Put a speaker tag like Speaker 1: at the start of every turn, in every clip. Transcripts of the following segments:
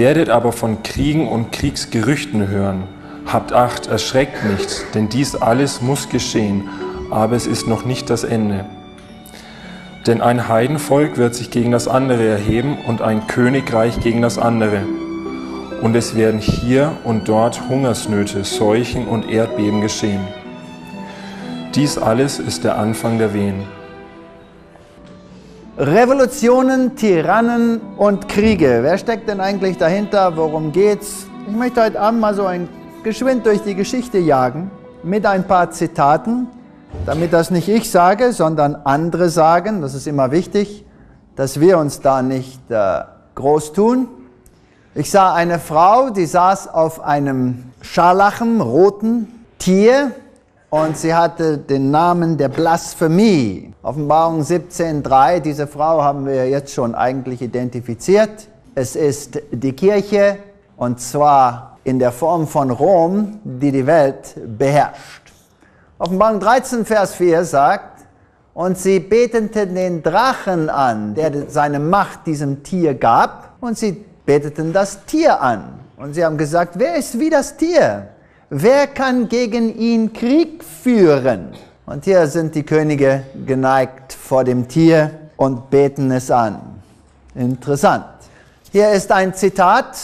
Speaker 1: werdet aber von Kriegen und Kriegsgerüchten hören. Habt Acht, erschreckt nicht, denn dies alles muss geschehen, aber es ist noch nicht das Ende. Denn ein Heidenvolk wird sich gegen das andere erheben und ein Königreich gegen das andere. Und es werden hier und dort Hungersnöte, Seuchen und Erdbeben geschehen. Dies alles ist der Anfang der Wehen.
Speaker 2: Revolutionen, Tyrannen und Kriege. Wer steckt denn eigentlich dahinter? Worum geht's? Ich möchte heute Abend mal so ein geschwind durch die Geschichte jagen mit ein paar Zitaten, damit das nicht ich sage, sondern andere sagen. Das ist immer wichtig, dass wir uns da nicht äh, groß tun. Ich sah eine Frau, die saß auf einem scharlachen, roten Tier und sie hatte den Namen der Blasphemie. Offenbarung 17.3, diese Frau haben wir jetzt schon eigentlich identifiziert. Es ist die Kirche und zwar in der Form von Rom, die die Welt beherrscht. Offenbarung 13, Vers 4 sagt, und sie beteten den Drachen an, der seine Macht diesem Tier gab, und sie beteten das Tier an. Und sie haben gesagt, wer ist wie das Tier? Wer kann gegen ihn Krieg führen? Und hier sind die Könige geneigt vor dem Tier und beten es an. Interessant. Hier ist ein Zitat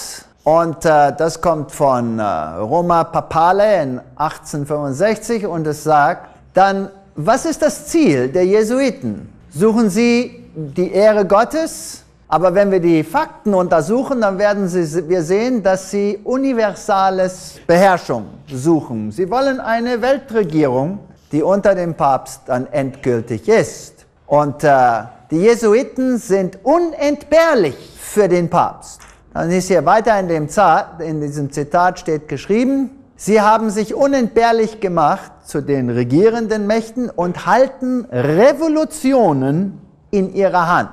Speaker 2: und äh, das kommt von äh, Roma Papale in 1865 und es sagt, dann, was ist das Ziel der Jesuiten? Suchen sie die Ehre Gottes? Aber wenn wir die Fakten untersuchen, dann werden sie, wir sehen, dass sie universales Beherrschung suchen. Sie wollen eine Weltregierung, die unter dem Papst dann endgültig ist. Und äh, die Jesuiten sind unentbehrlich für den Papst. Dann ist hier weiter in, dem Zat, in diesem Zitat steht geschrieben, sie haben sich unentbehrlich gemacht zu den regierenden Mächten und halten Revolutionen in ihrer Hand.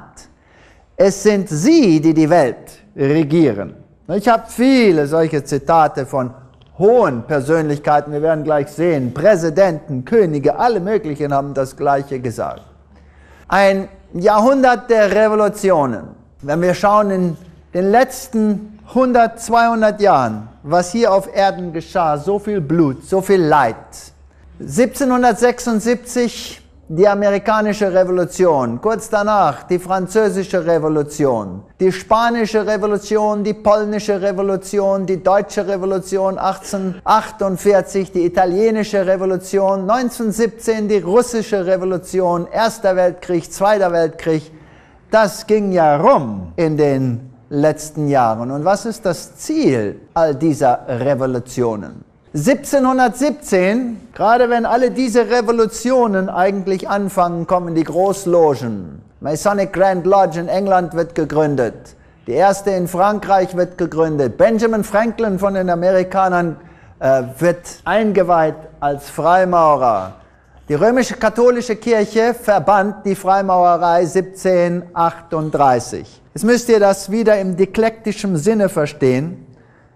Speaker 2: Es sind sie, die die Welt regieren. Ich habe viele solche Zitate von hohen Persönlichkeiten, wir werden gleich sehen, Präsidenten, Könige, alle möglichen haben das Gleiche gesagt. Ein Jahrhundert der Revolutionen. Wenn wir schauen in den letzten 100, 200 Jahren, was hier auf Erden geschah, so viel Blut, so viel Leid. 1776 die amerikanische Revolution, kurz danach die französische Revolution, die spanische Revolution, die polnische Revolution, die deutsche Revolution 1848, die italienische Revolution 1917, die russische Revolution, Erster Weltkrieg, Zweiter Weltkrieg. Das ging ja rum in den letzten Jahren. Und was ist das Ziel all dieser Revolutionen? 1717, gerade wenn alle diese Revolutionen eigentlich anfangen, kommen die Großlogen. Masonic Grand Lodge in England wird gegründet. Die erste in Frankreich wird gegründet. Benjamin Franklin von den Amerikanern äh, wird eingeweiht als Freimaurer. Die römisch-katholische Kirche verbannt die Freimaurerei 1738. Jetzt müsst ihr das wieder im deklektischen Sinne verstehen.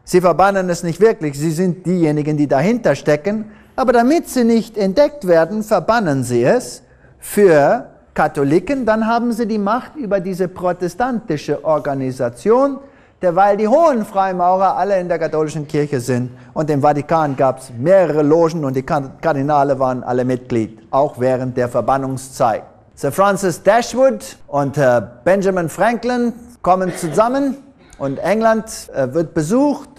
Speaker 2: Sie verbannen es nicht wirklich, sie sind diejenigen, die dahinter stecken, aber damit sie nicht entdeckt werden, verbannen sie es für Katholiken, dann haben sie die Macht über diese protestantische Organisation, derweil die hohen Freimaurer alle in der katholischen Kirche sind. Und im Vatikan gab es mehrere Logen und die Kardinale waren alle Mitglied, auch während der Verbannungszeit. Sir Francis Dashwood und äh, Benjamin Franklin kommen zusammen und England äh, wird besucht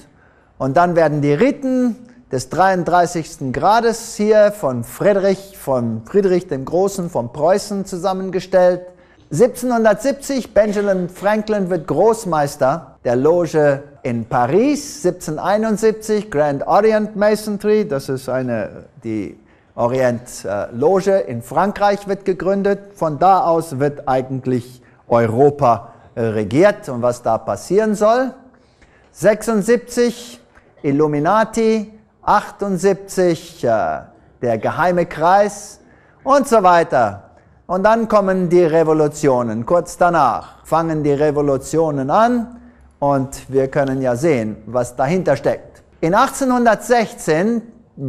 Speaker 2: und dann werden die Riten des 33. Grades hier von Friedrich, von Friedrich dem Großen von Preußen zusammengestellt. 1770 Benjamin Franklin wird Großmeister der Loge in Paris. 1771 Grand Orient Masonry, das ist eine die Orient äh, Loge in Frankreich wird gegründet. Von da aus wird eigentlich Europa regiert und was da passieren soll. 76 Illuminati, 78 äh, der geheime Kreis und so weiter. Und dann kommen die Revolutionen. Kurz danach fangen die Revolutionen an und wir können ja sehen, was dahinter steckt. In 1816,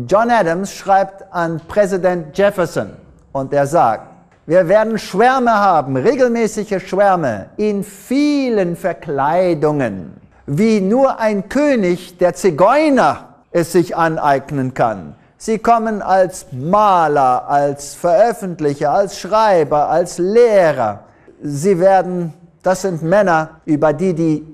Speaker 2: John Adams schreibt an Präsident Jefferson und er sagt, wir werden Schwärme haben, regelmäßige Schwärme in vielen Verkleidungen wie nur ein König der Zigeuner es sich aneignen kann. Sie kommen als Maler, als Veröffentlicher, als Schreiber, als Lehrer. Sie werden, das sind Männer, über die die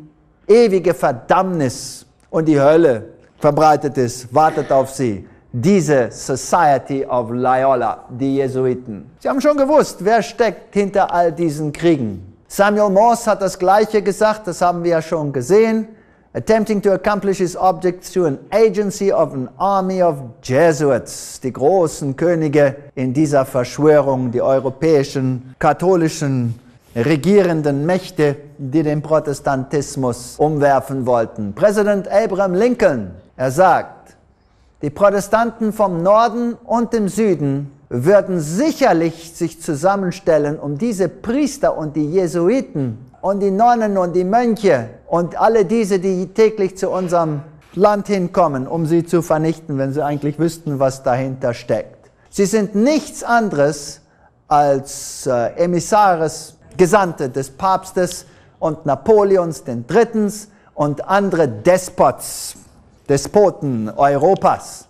Speaker 2: ewige Verdammnis und die Hölle verbreitet ist, wartet auf sie. Diese Society of Loyola, die Jesuiten. Sie haben schon gewusst, wer steckt hinter all diesen Kriegen. Samuel Morse hat das Gleiche gesagt, das haben wir ja schon gesehen. Attempting to accomplish his object through an agency of an army of Jesuits, die großen Könige in dieser Verschwörung, die europäischen katholischen regierenden Mächte, die den Protestantismus umwerfen wollten. Präsident Abraham Lincoln, er sagt, die Protestanten vom Norden und dem Süden würden sicherlich sich zusammenstellen, um diese Priester und die Jesuiten und die Nonnen und die Mönche und alle diese, die täglich zu unserem Land hinkommen, um sie zu vernichten, wenn sie eigentlich wüssten, was dahinter steckt. Sie sind nichts anderes als äh, Emissares, Gesandte des Papstes und Napoleons III. und andere Despots, Despoten Europas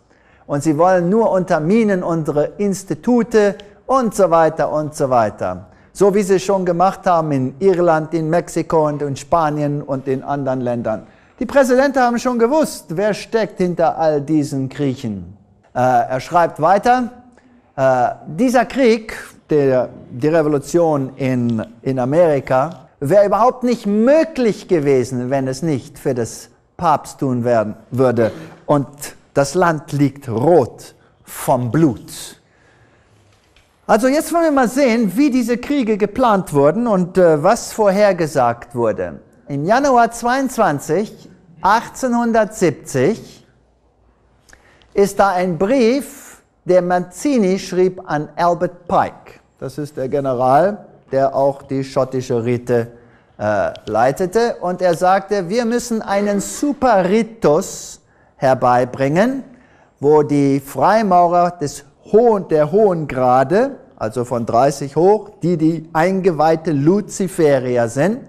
Speaker 2: und sie wollen nur unterminen unsere Institute und so weiter und so weiter. So wie sie schon gemacht haben in Irland, in Mexiko und in Spanien und in anderen Ländern. Die Präsidenten haben schon gewusst, wer steckt hinter all diesen Kriechen. Äh, er schreibt weiter, äh, dieser Krieg, der, die Revolution in, in Amerika, wäre überhaupt nicht möglich gewesen, wenn es nicht für das Papsttum werden würde. Und das Land liegt rot vom Blut. Also jetzt wollen wir mal sehen, wie diese Kriege geplant wurden und äh, was vorhergesagt wurde. Im Januar 22, 1870 ist da ein Brief, der Mazzini schrieb an Albert Pike. Das ist der General, der auch die schottische Rite äh, leitete. Und er sagte, wir müssen einen Superritus herbeibringen, wo die Freimaurer des Hohen, der hohen Grade, also von 30 hoch, die die eingeweihte Luziferier sind,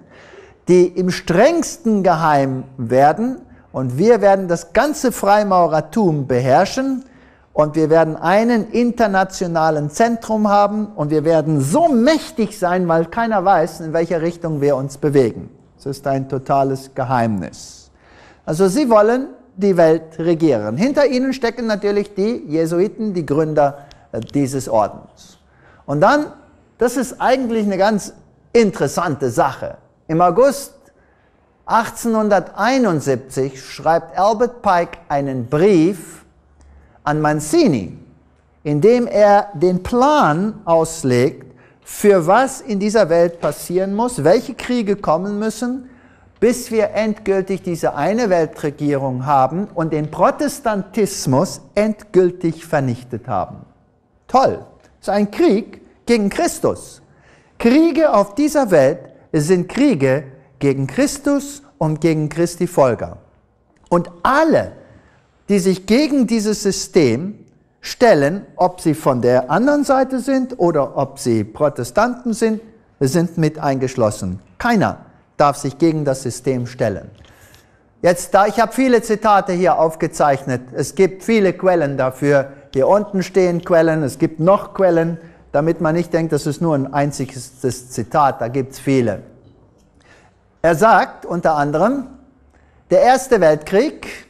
Speaker 2: die im strengsten geheim werden und wir werden das ganze Freimaurertum beherrschen und wir werden einen internationalen Zentrum haben und wir werden so mächtig sein, weil keiner weiß, in welcher Richtung wir uns bewegen. Das ist ein totales Geheimnis. Also sie wollen die Welt regieren. Hinter ihnen stecken natürlich die Jesuiten, die Gründer äh, dieses Ordens. Und dann, das ist eigentlich eine ganz interessante Sache. Im August 1871 schreibt Albert Pike einen Brief an Mancini, in dem er den Plan auslegt, für was in dieser Welt passieren muss, welche Kriege kommen müssen, bis wir endgültig diese eine Weltregierung haben und den Protestantismus endgültig vernichtet haben. Toll. Das ist ein Krieg gegen Christus. Kriege auf dieser Welt sind Kriege gegen Christus und gegen Christi Folger. Und alle, die sich gegen dieses System stellen, ob sie von der anderen Seite sind oder ob sie Protestanten sind, sind mit eingeschlossen. Keiner darf sich gegen das System stellen. Jetzt, da ich habe viele Zitate hier aufgezeichnet. Es gibt viele Quellen dafür. Hier unten stehen Quellen, es gibt noch Quellen, damit man nicht denkt, das ist nur ein einziges Zitat, da gibt es viele. Er sagt unter anderem, der Erste Weltkrieg,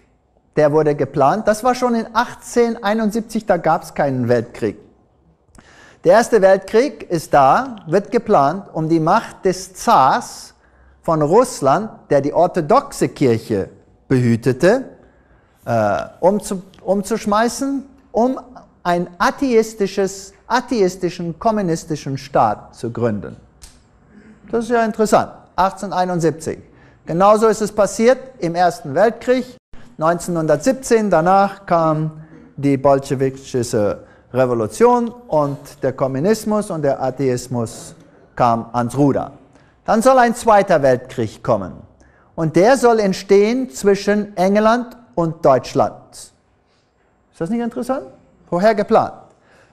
Speaker 2: der wurde geplant, das war schon in 1871, da gab es keinen Weltkrieg. Der Erste Weltkrieg ist da, wird geplant, um die Macht des Zars von Russland, der die orthodoxe Kirche behütete, äh, umzu, umzuschmeißen, um ein atheistisches, atheistischen, kommunistischen Staat zu gründen. Das ist ja interessant. 1871. Genauso ist es passiert im Ersten Weltkrieg. 1917, danach kam die bolschewistische Revolution und der Kommunismus und der Atheismus kam ans Ruder. Dann soll ein zweiter Weltkrieg kommen. Und der soll entstehen zwischen England und Deutschland. Ist das nicht interessant? Vorher geplant.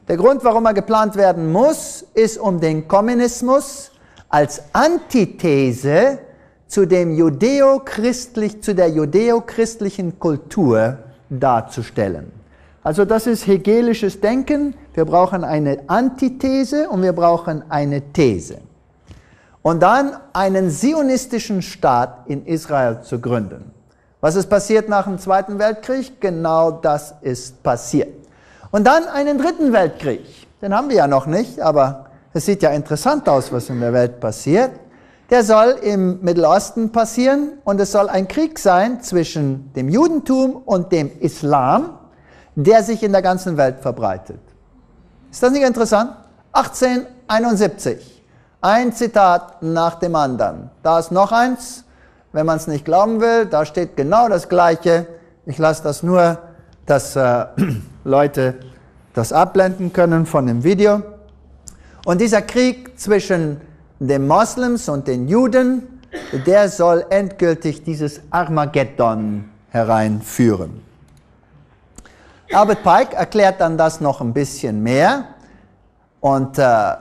Speaker 2: Der Grund, warum er geplant werden muss, ist, um den Kommunismus als Antithese zu, dem Judäo-christlich, zu der judäo-christlichen Kultur darzustellen. Also das ist hegelisches Denken. Wir brauchen eine Antithese und wir brauchen eine These. Und dann einen zionistischen Staat in Israel zu gründen. Was ist passiert nach dem Zweiten Weltkrieg? Genau das ist passiert. Und dann einen dritten Weltkrieg. Den haben wir ja noch nicht, aber es sieht ja interessant aus, was in der Welt passiert. Der soll im Mittelosten passieren und es soll ein Krieg sein zwischen dem Judentum und dem Islam der sich in der ganzen Welt verbreitet. Ist das nicht interessant? 1871. Ein Zitat nach dem anderen. Da ist noch eins, wenn man es nicht glauben will, da steht genau das Gleiche. Ich lasse das nur, dass äh, Leute das abblenden können von dem Video. Und dieser Krieg zwischen den Moslems und den Juden, der soll endgültig dieses Armageddon hereinführen. Albert Pike erklärt dann das noch ein bisschen mehr und äh,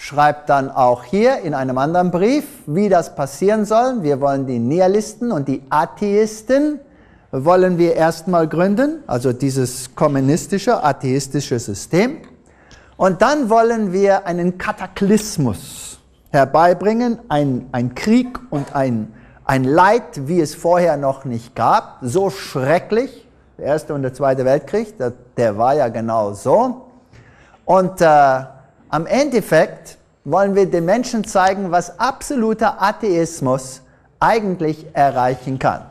Speaker 2: schreibt dann auch hier in einem anderen Brief, wie das passieren soll. Wir wollen die Nihilisten und die Atheisten wollen wir erstmal gründen, also dieses kommunistische, atheistische System. Und dann wollen wir einen Kataklysmus herbeibringen, ein, ein Krieg und ein, ein Leid, wie es vorher noch nicht gab, so schrecklich, der Erste und der Zweite Weltkrieg, der, der war ja genau so. Und äh, am Endeffekt wollen wir den Menschen zeigen, was absoluter Atheismus eigentlich erreichen kann.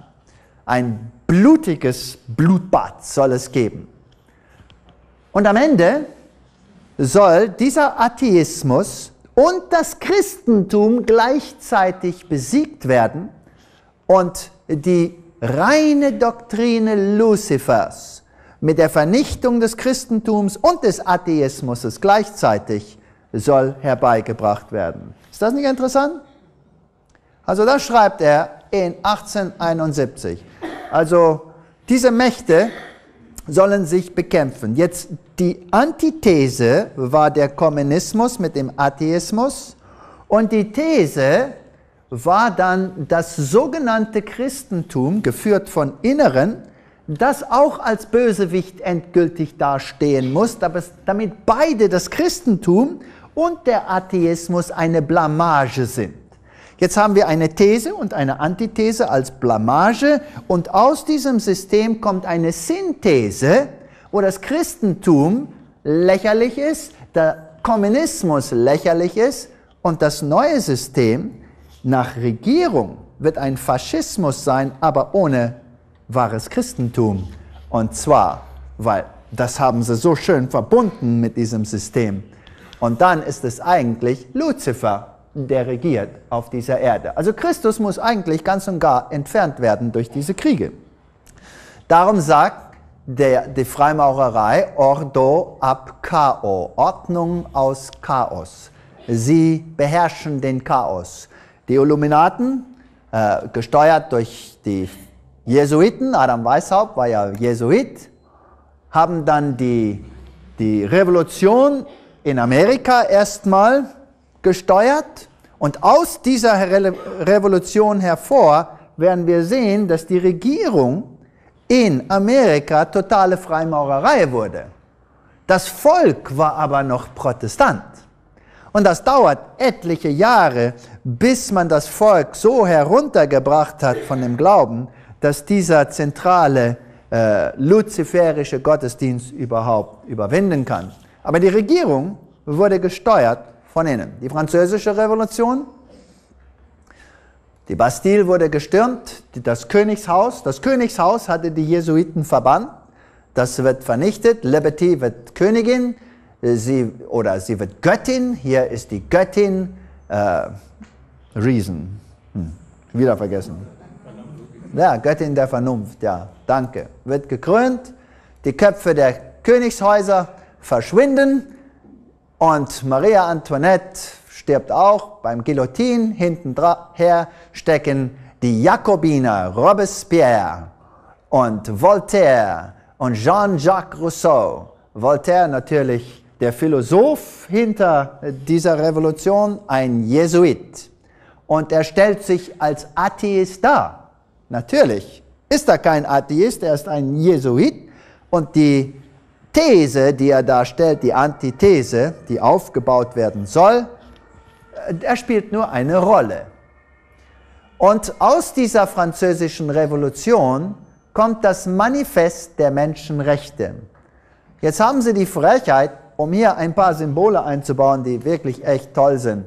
Speaker 2: Ein blutiges Blutbad soll es geben. Und am Ende soll dieser Atheismus und das Christentum gleichzeitig besiegt werden und die reine Doktrine Luzifers mit der Vernichtung des Christentums und des Atheismus gleichzeitig soll herbeigebracht werden. Ist das nicht interessant? Also das schreibt er in 1871. Also diese Mächte sollen sich bekämpfen. Jetzt die Antithese war der Kommunismus mit dem Atheismus und die These war dann das sogenannte Christentum, geführt von Inneren, das auch als Bösewicht endgültig dastehen muss, damit beide das Christentum und der Atheismus eine Blamage sind. Jetzt haben wir eine These und eine Antithese als Blamage und aus diesem System kommt eine Synthese, wo das Christentum lächerlich ist, der Kommunismus lächerlich ist und das neue System nach Regierung wird ein Faschismus sein, aber ohne wahres Christentum. Und zwar, weil das haben sie so schön verbunden mit diesem System. Und dann ist es eigentlich Luzifer, der regiert auf dieser Erde. Also Christus muss eigentlich ganz und gar entfernt werden durch diese Kriege. Darum sagt der, die Freimaurerei Ordo ab Chaos, Ordnung aus Chaos. Sie beherrschen den Chaos. Die Illuminaten, äh, gesteuert durch die Jesuiten, Adam Weishaupt war ja Jesuit, haben dann die, die Revolution in Amerika erstmal gesteuert. Und aus dieser Re Revolution hervor werden wir sehen, dass die Regierung in Amerika totale Freimaurerei wurde. Das Volk war aber noch Protestant. Und das dauert etliche Jahre, bis man das Volk so heruntergebracht hat von dem Glauben, dass dieser zentrale äh, luziferische Gottesdienst überhaupt überwinden kann. Aber die Regierung wurde gesteuert von innen. Die französische Revolution, die Bastille wurde gestürmt, das Königshaus, das Königshaus hatte die Jesuiten verbannt, das wird vernichtet, Liberty wird Königin, sie, oder sie wird Göttin, hier ist die Göttin äh, Reason, hm, wieder vergessen. Ja, Göttin der Vernunft, ja, danke. Wird gekrönt, die Köpfe der Königshäuser verschwinden und Maria Antoinette stirbt auch beim Guillotine. Hinten her stecken die Jakobiner, Robespierre und Voltaire und Jean-Jacques Rousseau. Voltaire natürlich der Philosoph hinter dieser Revolution, ein Jesuit. und er stellt sich als Atheist dar. Natürlich ist er kein Atheist, er ist ein Jesuit und die These, die er darstellt, die Antithese, die aufgebaut werden soll, äh, er spielt nur eine Rolle. Und aus dieser französischen Revolution kommt das Manifest der Menschenrechte. Jetzt haben sie die Frechheit, um hier ein paar Symbole einzubauen, die wirklich echt toll sind.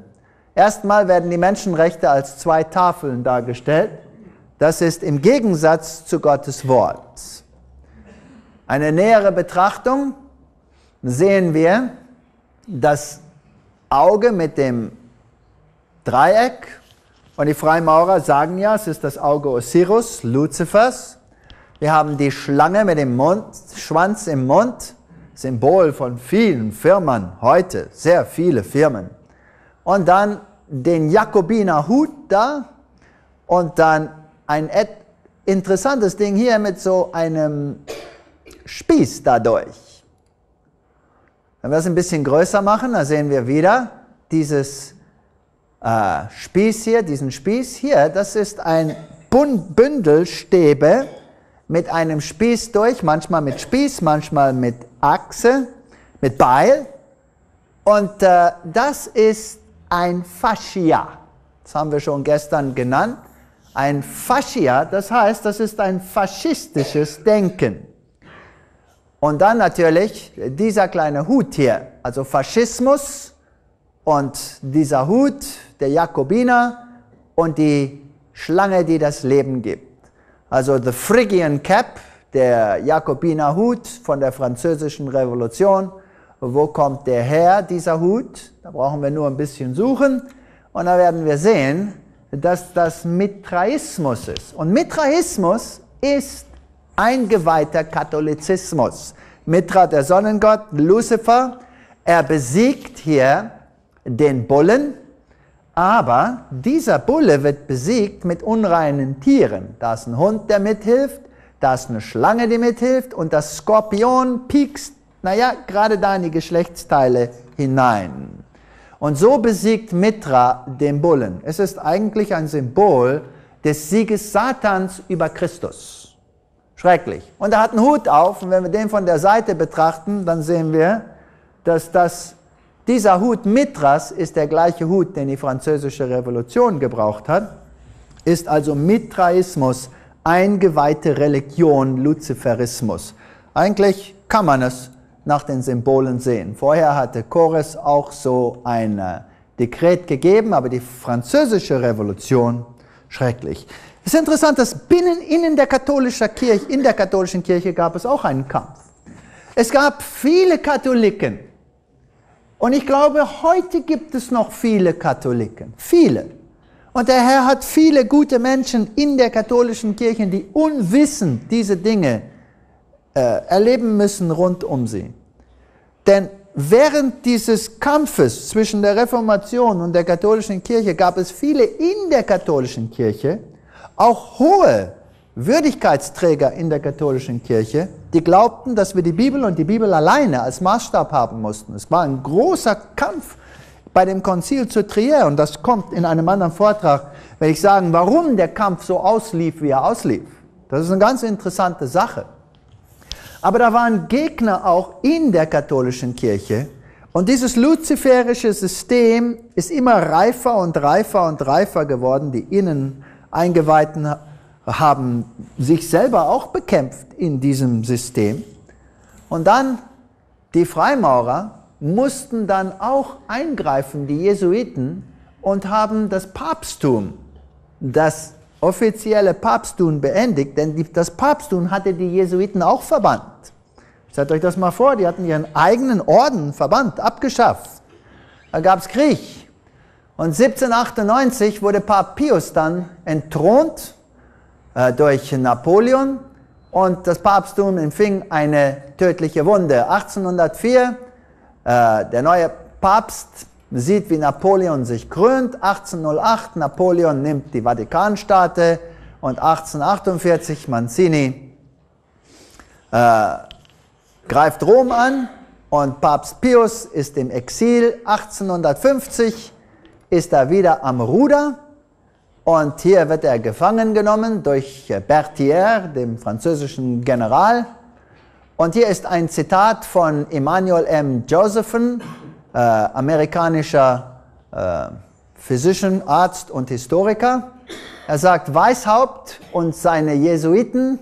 Speaker 2: Erstmal werden die Menschenrechte als zwei Tafeln dargestellt. Das ist im Gegensatz zu Gottes Wort. Eine nähere Betrachtung sehen wir das Auge mit dem Dreieck und die Freimaurer sagen ja, es ist das Auge Osiris, Luzifers. Wir haben die Schlange mit dem Mund, Schwanz im Mund, Symbol von vielen Firmen heute, sehr viele Firmen. Und dann den Jakobiner Hut da und dann ein interessantes Ding hier mit so einem Spieß dadurch. Wenn wir es ein bisschen größer machen, dann sehen wir wieder dieses äh, Spieß hier, diesen Spieß hier, das ist ein Bündel Stäbe mit einem Spieß durch, manchmal mit Spieß, manchmal mit Achse, mit Beil. Und äh, das ist ein Fascia. Das haben wir schon gestern genannt. Ein Fascia, das heißt, das ist ein faschistisches Denken. Und dann natürlich dieser kleine Hut hier, also Faschismus und dieser Hut der Jakobiner und die Schlange, die das Leben gibt. Also the Phrygian Cap, der Jakobiner Hut von der französischen Revolution. Wo kommt der her, dieser Hut? Da brauchen wir nur ein bisschen suchen und da werden wir sehen, dass das Mithraismus ist. Und Mithraismus ist eingeweihter Katholizismus. Mithra, der Sonnengott, Lucifer, er besiegt hier den Bullen, aber dieser Bulle wird besiegt mit unreinen Tieren. Da ist ein Hund, der mithilft, da ist eine Schlange, die mithilft und das Skorpion piekst, naja, gerade da in die Geschlechtsteile hinein. Und so besiegt Mitra den Bullen. Es ist eigentlich ein Symbol des Sieges Satans über Christus. Schrecklich. Und er hat einen Hut auf und wenn wir den von der Seite betrachten, dann sehen wir, dass das dieser Hut Mithras ist der gleiche Hut, den die französische Revolution gebraucht hat, ist also Mithraismus, eingeweihte Religion, Luziferismus. Eigentlich kann man es nach den Symbolen sehen. Vorher hatte Chores auch so ein äh, Dekret gegeben, aber die französische Revolution, schrecklich. Es ist interessant, dass binnen, innen der katholischen Kirche, in der katholischen Kirche gab es auch einen Kampf. Es gab viele Katholiken, und ich glaube, heute gibt es noch viele Katholiken. Viele. Und der Herr hat viele gute Menschen in der katholischen Kirche, die unwissend diese Dinge äh, erleben müssen rund um sie. Denn während dieses Kampfes zwischen der Reformation und der katholischen Kirche gab es viele in der katholischen Kirche, auch hohe Würdigkeitsträger in der katholischen Kirche, die glaubten, dass wir die Bibel und die Bibel alleine als Maßstab haben mussten. Es war ein großer Kampf bei dem Konzil zu Trier und das kommt in einem anderen Vortrag, wenn ich sagen, warum der Kampf so auslief, wie er auslief. Das ist eine ganz interessante Sache. Aber da waren Gegner auch in der katholischen Kirche und dieses luziferische System ist immer reifer und reifer und reifer geworden. Die innen Eingeweihten haben sich selber auch bekämpft in diesem System. Und dann die Freimaurer mussten dann auch eingreifen, die Jesuiten, und haben das Papsttum, das offizielle Papsttum beendigt, denn das Papsttum hatte die Jesuiten auch verbannt. Stellt euch das mal vor, die hatten ihren eigenen Orden verbannt, abgeschafft. Da gab es Krieg. Und 1798 wurde Papst Pius dann entthront äh, durch Napoleon und das Papsttum empfing eine tödliche Wunde. 1804, äh, der neue Papst sieht, wie Napoleon sich krönt. 1808, Napoleon nimmt die Vatikanstaate und 1848, Mancini äh, greift Rom an und Papst Pius ist im Exil. 1850 ist er wieder am Ruder Und hier wird er gefangen genommen durch Berthier, dem französischen General. Und hier ist ein Zitat von Emmanuel M. Josephen, äh, amerikanischer äh, Physician, Arzt und Historiker. Er sagt, Weishaupt und seine Jesuiten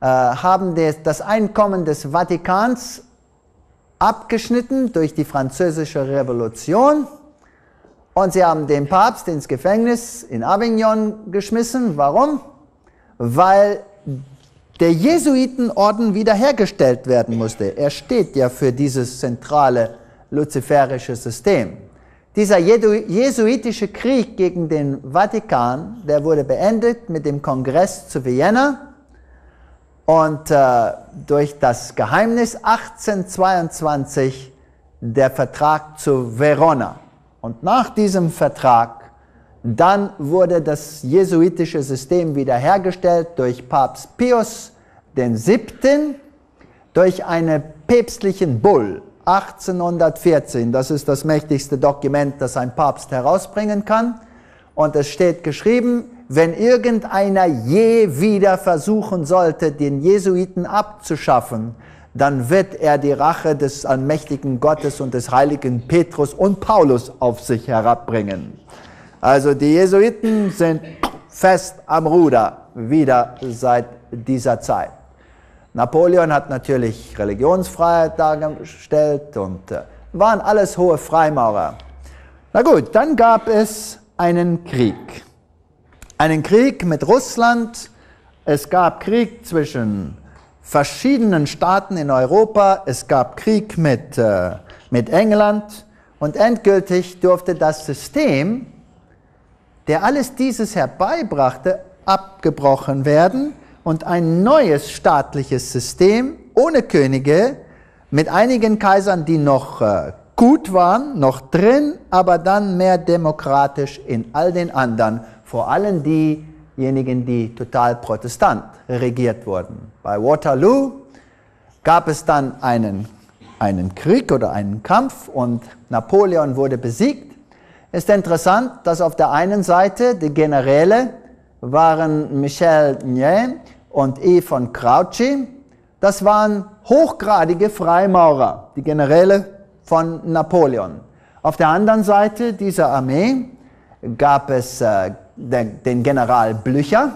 Speaker 2: äh, haben des, das Einkommen des Vatikans abgeschnitten durch die französische Revolution und sie haben den Papst ins Gefängnis in Avignon geschmissen. Warum? Weil der Jesuitenorden wiederhergestellt werden musste. Er steht ja für dieses zentrale luziferische System. Dieser jesuitische Krieg gegen den Vatikan, der wurde beendet mit dem Kongress zu Vienna und äh, durch das Geheimnis 1822 der Vertrag zu Verona. Und nach diesem Vertrag, dann wurde das jesuitische System wiederhergestellt durch Papst Pius VII. durch einen päpstlichen Bull 1814. Das ist das mächtigste Dokument, das ein Papst herausbringen kann. Und es steht geschrieben, wenn irgendeiner je wieder versuchen sollte, den Jesuiten abzuschaffen, dann wird er die Rache des allmächtigen Gottes und des heiligen Petrus und Paulus auf sich herabbringen. Also die Jesuiten sind fest am Ruder wieder seit dieser Zeit. Napoleon hat natürlich Religionsfreiheit dargestellt und äh, waren alles hohe Freimaurer. Na gut, dann gab es einen Krieg. Einen Krieg mit Russland, es gab Krieg zwischen verschiedenen Staaten in Europa, es gab Krieg mit, äh, mit England. Und endgültig durfte das System, der alles dieses herbeibrachte, abgebrochen werden und ein neues staatliches System ohne Könige mit einigen Kaisern, die noch äh, gut waren, noch drin, aber dann mehr demokratisch in all den anderen vor allem diejenigen, die total protestant regiert wurden. Bei Waterloo gab es dann einen, einen Krieg oder einen Kampf und Napoleon wurde besiegt. Ist interessant, dass auf der einen Seite die Generäle waren Michel Nier und E. von Grouchy. Das waren hochgradige Freimaurer, die Generäle von Napoleon. Auf der anderen Seite dieser Armee gab es äh, den, den General Blücher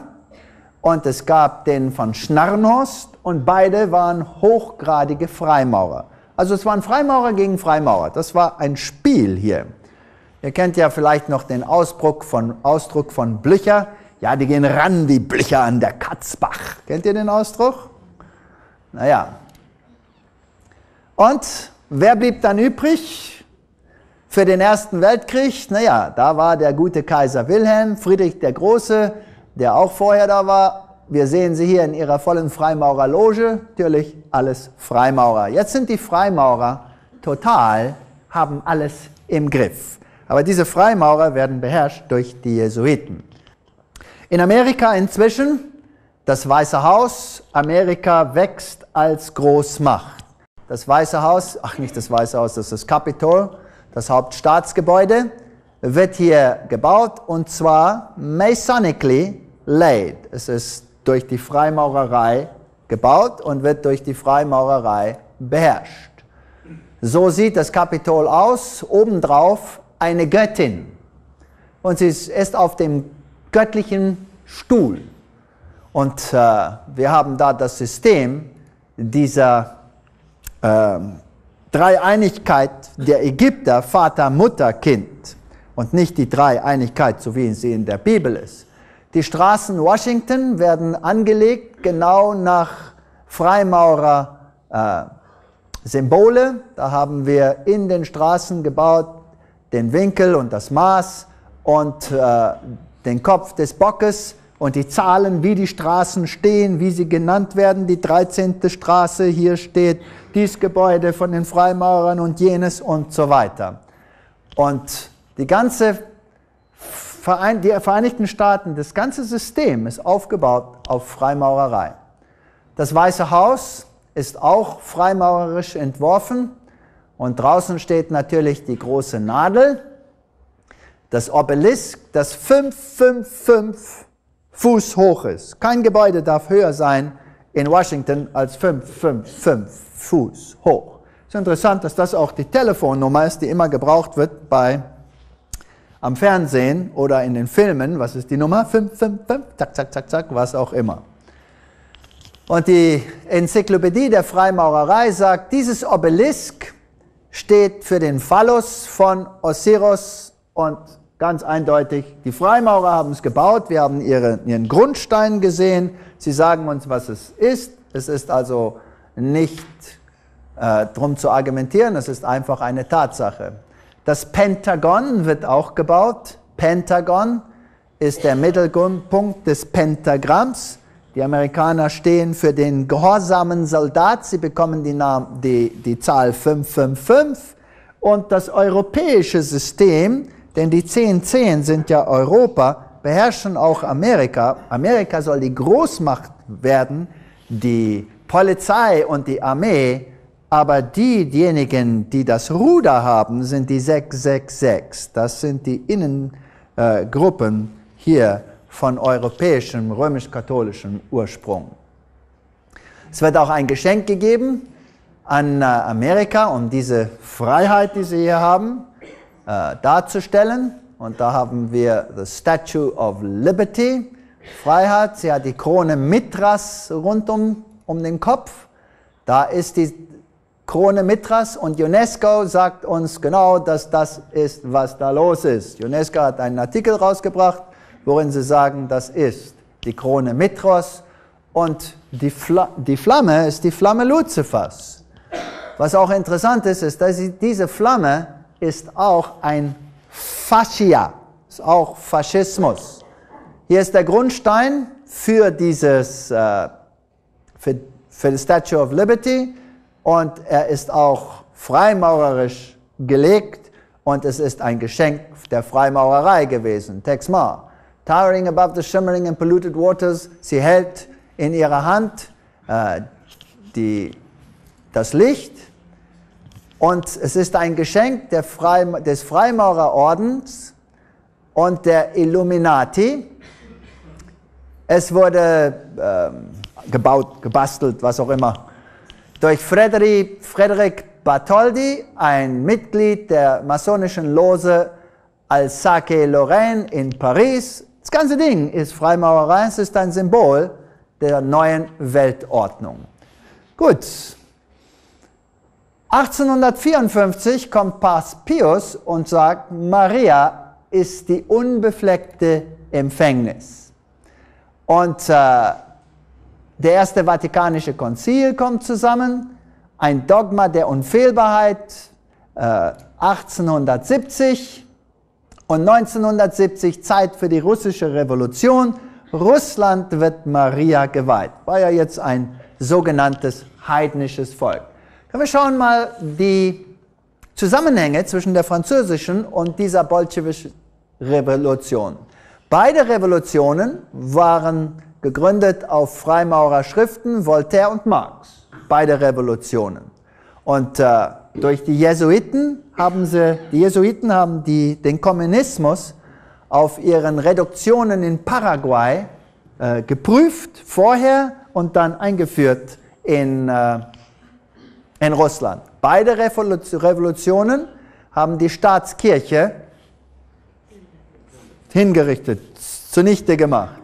Speaker 2: und es gab den von Schnarrenhorst und beide waren hochgradige Freimaurer. Also es waren Freimaurer gegen Freimaurer. Das war ein Spiel hier. Ihr kennt ja vielleicht noch den Ausdruck von, Ausdruck von Blücher. Ja, die gehen ran, die Blücher an der Katzbach. Kennt ihr den Ausdruck? Naja. Und wer blieb dann übrig? für den Ersten Weltkrieg, naja, da war der gute Kaiser Wilhelm, Friedrich der Große, der auch vorher da war. Wir sehen sie hier in ihrer vollen Freimaurerloge, natürlich alles Freimaurer. Jetzt sind die Freimaurer total, haben alles im Griff. Aber diese Freimaurer werden beherrscht durch die Jesuiten. In Amerika inzwischen das Weiße Haus. Amerika wächst als Großmacht. Das Weiße Haus, ach nicht das Weiße Haus, das ist das Capitol das Hauptstaatsgebäude, wird hier gebaut und zwar masonically laid. Es ist durch die Freimaurerei gebaut und wird durch die Freimaurerei beherrscht. So sieht das Kapitol aus, obendrauf eine Göttin. Und sie ist auf dem göttlichen Stuhl. Und äh, wir haben da das System dieser äh, Dreieinigkeit der Ägypter, Vater, Mutter, Kind und nicht die Dreieinigkeit, so wie sie in der Bibel ist. Die Straßen Washington werden angelegt genau nach Freimaurer äh, Symbole. Da haben wir in den Straßen gebaut den Winkel und das Maß und äh, den Kopf des Bockes und die Zahlen, wie die Straßen stehen, wie sie genannt werden. Die 13. Straße, hier steht dies Gebäude von den Freimaurern und jenes und so weiter. Und die ganze Verein die Vereinigten Staaten, das ganze System ist aufgebaut auf Freimaurerei. Das Weiße Haus ist auch freimaurerisch entworfen und draußen steht natürlich die große Nadel. Das Obelisk, das 555 Fuß hoch ist. Kein Gebäude darf höher sein in Washington als 555 Fuß hoch. Es ist interessant, dass das auch die Telefonnummer ist, die immer gebraucht wird bei am Fernsehen oder in den Filmen. Was ist die Nummer? 555, zack, zack, zack, zack, was auch immer. Und die Enzyklopädie der Freimaurerei sagt, dieses Obelisk steht für den Phallus von Osiris und ganz eindeutig, die Freimaurer haben es gebaut, wir haben ihre, ihren Grundstein gesehen, sie sagen uns, was es ist. Es ist also nicht äh, drum zu argumentieren, es ist einfach eine Tatsache. Das Pentagon wird auch gebaut. Pentagon ist der Mittelpunkt des Pentagramms. Die Amerikaner stehen für den gehorsamen Soldat. Sie bekommen die, Namen, die, die Zahl 555. Und das europäische System, denn die 1010 sind ja Europa, beherrschen auch Amerika. Amerika soll die Großmacht werden, die Polizei und die Armee. Aber die, diejenigen, die das Ruder haben, sind die 666. Das sind die Innengruppen hier von europäischem römisch-katholischem Ursprung. Es wird auch ein Geschenk gegeben an äh, Amerika, um diese Freiheit, die sie hier haben, äh, darzustellen. Und da haben wir the Statue of Liberty, Freiheit. Sie hat die Krone Mithras rundum um den Kopf. Da ist die Krone Mithras und UNESCO sagt uns genau, dass das ist, was da los ist. UNESCO hat einen Artikel rausgebracht worin sie sagen, das ist die Krone Mithras und die, Fla die Flamme ist die Flamme Luzifers. Was auch interessant ist, ist, dass diese Flamme ist auch ein Fascia, ist auch Faschismus. Hier ist der Grundstein für dieses, äh, für, für die Statue of Liberty und er ist auch freimaurerisch gelegt und es ist ein Geschenk der Freimaurerei gewesen, Texmar towering above the shimmering and polluted waters. Sie hält in ihrer Hand äh, die, das Licht und es ist ein Geschenk Frei, des Freimaurerordens und der Illuminati. Es wurde äh, gebaut, gebastelt, was auch immer, durch Frederic, Frederic Bartholdi, ein Mitglied der masonischen Lose Alsace-Lorraine in Paris das ganze Ding ist Freimaurerei, es ist ein Symbol der neuen Weltordnung. Gut. 1854 kommt Papst Pius und sagt, Maria ist die unbefleckte Empfängnis. Und äh, der Erste Vatikanische Konzil kommt zusammen, ein Dogma der Unfehlbarkeit äh, 1870 und 1970 Zeit für die russische Revolution. Russland wird Maria geweiht. War ja jetzt ein sogenanntes heidnisches Volk. Wir schauen mal die Zusammenhänge zwischen der französischen und dieser bolschewischen Revolution. Beide Revolutionen waren gegründet auf Freimaurerschriften Voltaire und Marx. Beide Revolutionen. Und äh, durch die Jesuiten haben sie, die Jesuiten haben die, den Kommunismus auf ihren Reduktionen in Paraguay äh, geprüft, vorher und dann eingeführt in, äh, in Russland. Beide Revolutionen haben die Staatskirche hingerichtet, zunichte gemacht.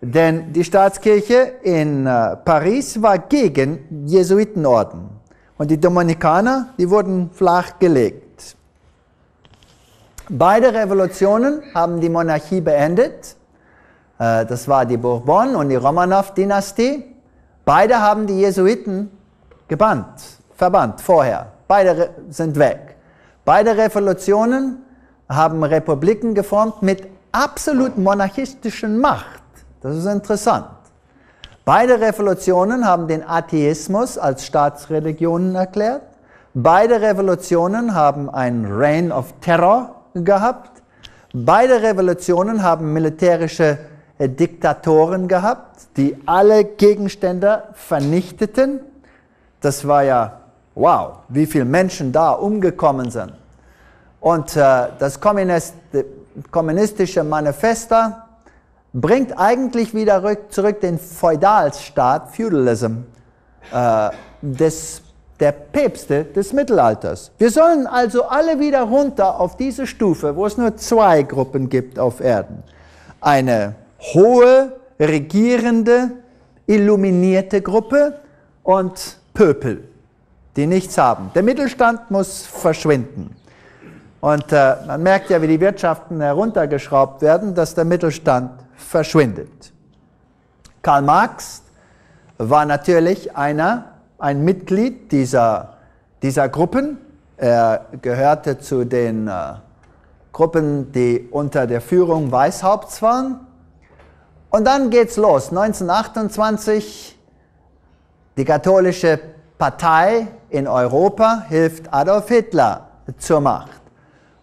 Speaker 2: Denn die Staatskirche in äh, Paris war gegen Jesuitenorden. Und die Dominikaner, die wurden flachgelegt. Beide Revolutionen haben die Monarchie beendet. Äh, das war die Bourbon und die Romanov-Dynastie. Beide haben die Jesuiten gebannt, verbannt vorher. Beide sind weg. Beide Revolutionen haben Republiken geformt mit absolut monarchistischen Macht. Das ist interessant. Beide Revolutionen haben den Atheismus als Staatsreligionen erklärt. Beide Revolutionen haben ein Reign of Terror gehabt. Beide Revolutionen haben militärische äh, Diktatoren gehabt, die alle Gegenstände vernichteten. Das war ja, wow, wie viele Menschen da umgekommen sind. Und äh, das Kommunist, kommunistische Manifesta, bringt eigentlich wieder zurück den Feudalstaat, Feudalism, äh, des, der Päpste des Mittelalters. Wir sollen also alle wieder runter auf diese Stufe, wo es nur zwei Gruppen gibt auf Erden. Eine hohe, regierende, illuminierte Gruppe und Pöpel, die nichts haben. Der Mittelstand muss verschwinden. Und äh, man merkt ja, wie die Wirtschaften heruntergeschraubt werden, dass der Mittelstand verschwindet. Karl Marx war natürlich einer, ein Mitglied dieser, dieser Gruppen. Er gehörte zu den äh, Gruppen, die unter der Führung Weishaupts waren. Und dann geht's los. 1928, die katholische Partei in Europa hilft Adolf Hitler zur Macht.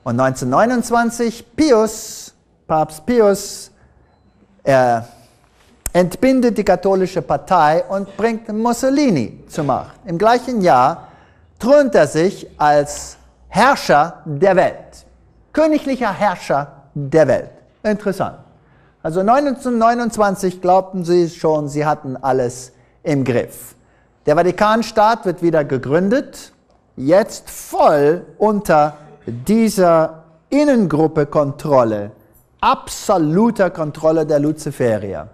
Speaker 2: Und 1929 Pius, Papst Pius, er entbindet die katholische Partei und bringt Mussolini zur Macht. Im gleichen Jahr thront er sich als Herrscher der Welt, königlicher Herrscher der Welt. Interessant. Also 1929 glaubten sie schon, sie hatten alles im Griff. Der Vatikanstaat wird wieder gegründet, jetzt voll unter dieser Innengruppe Kontrolle, absoluter Kontrolle der Luziferier.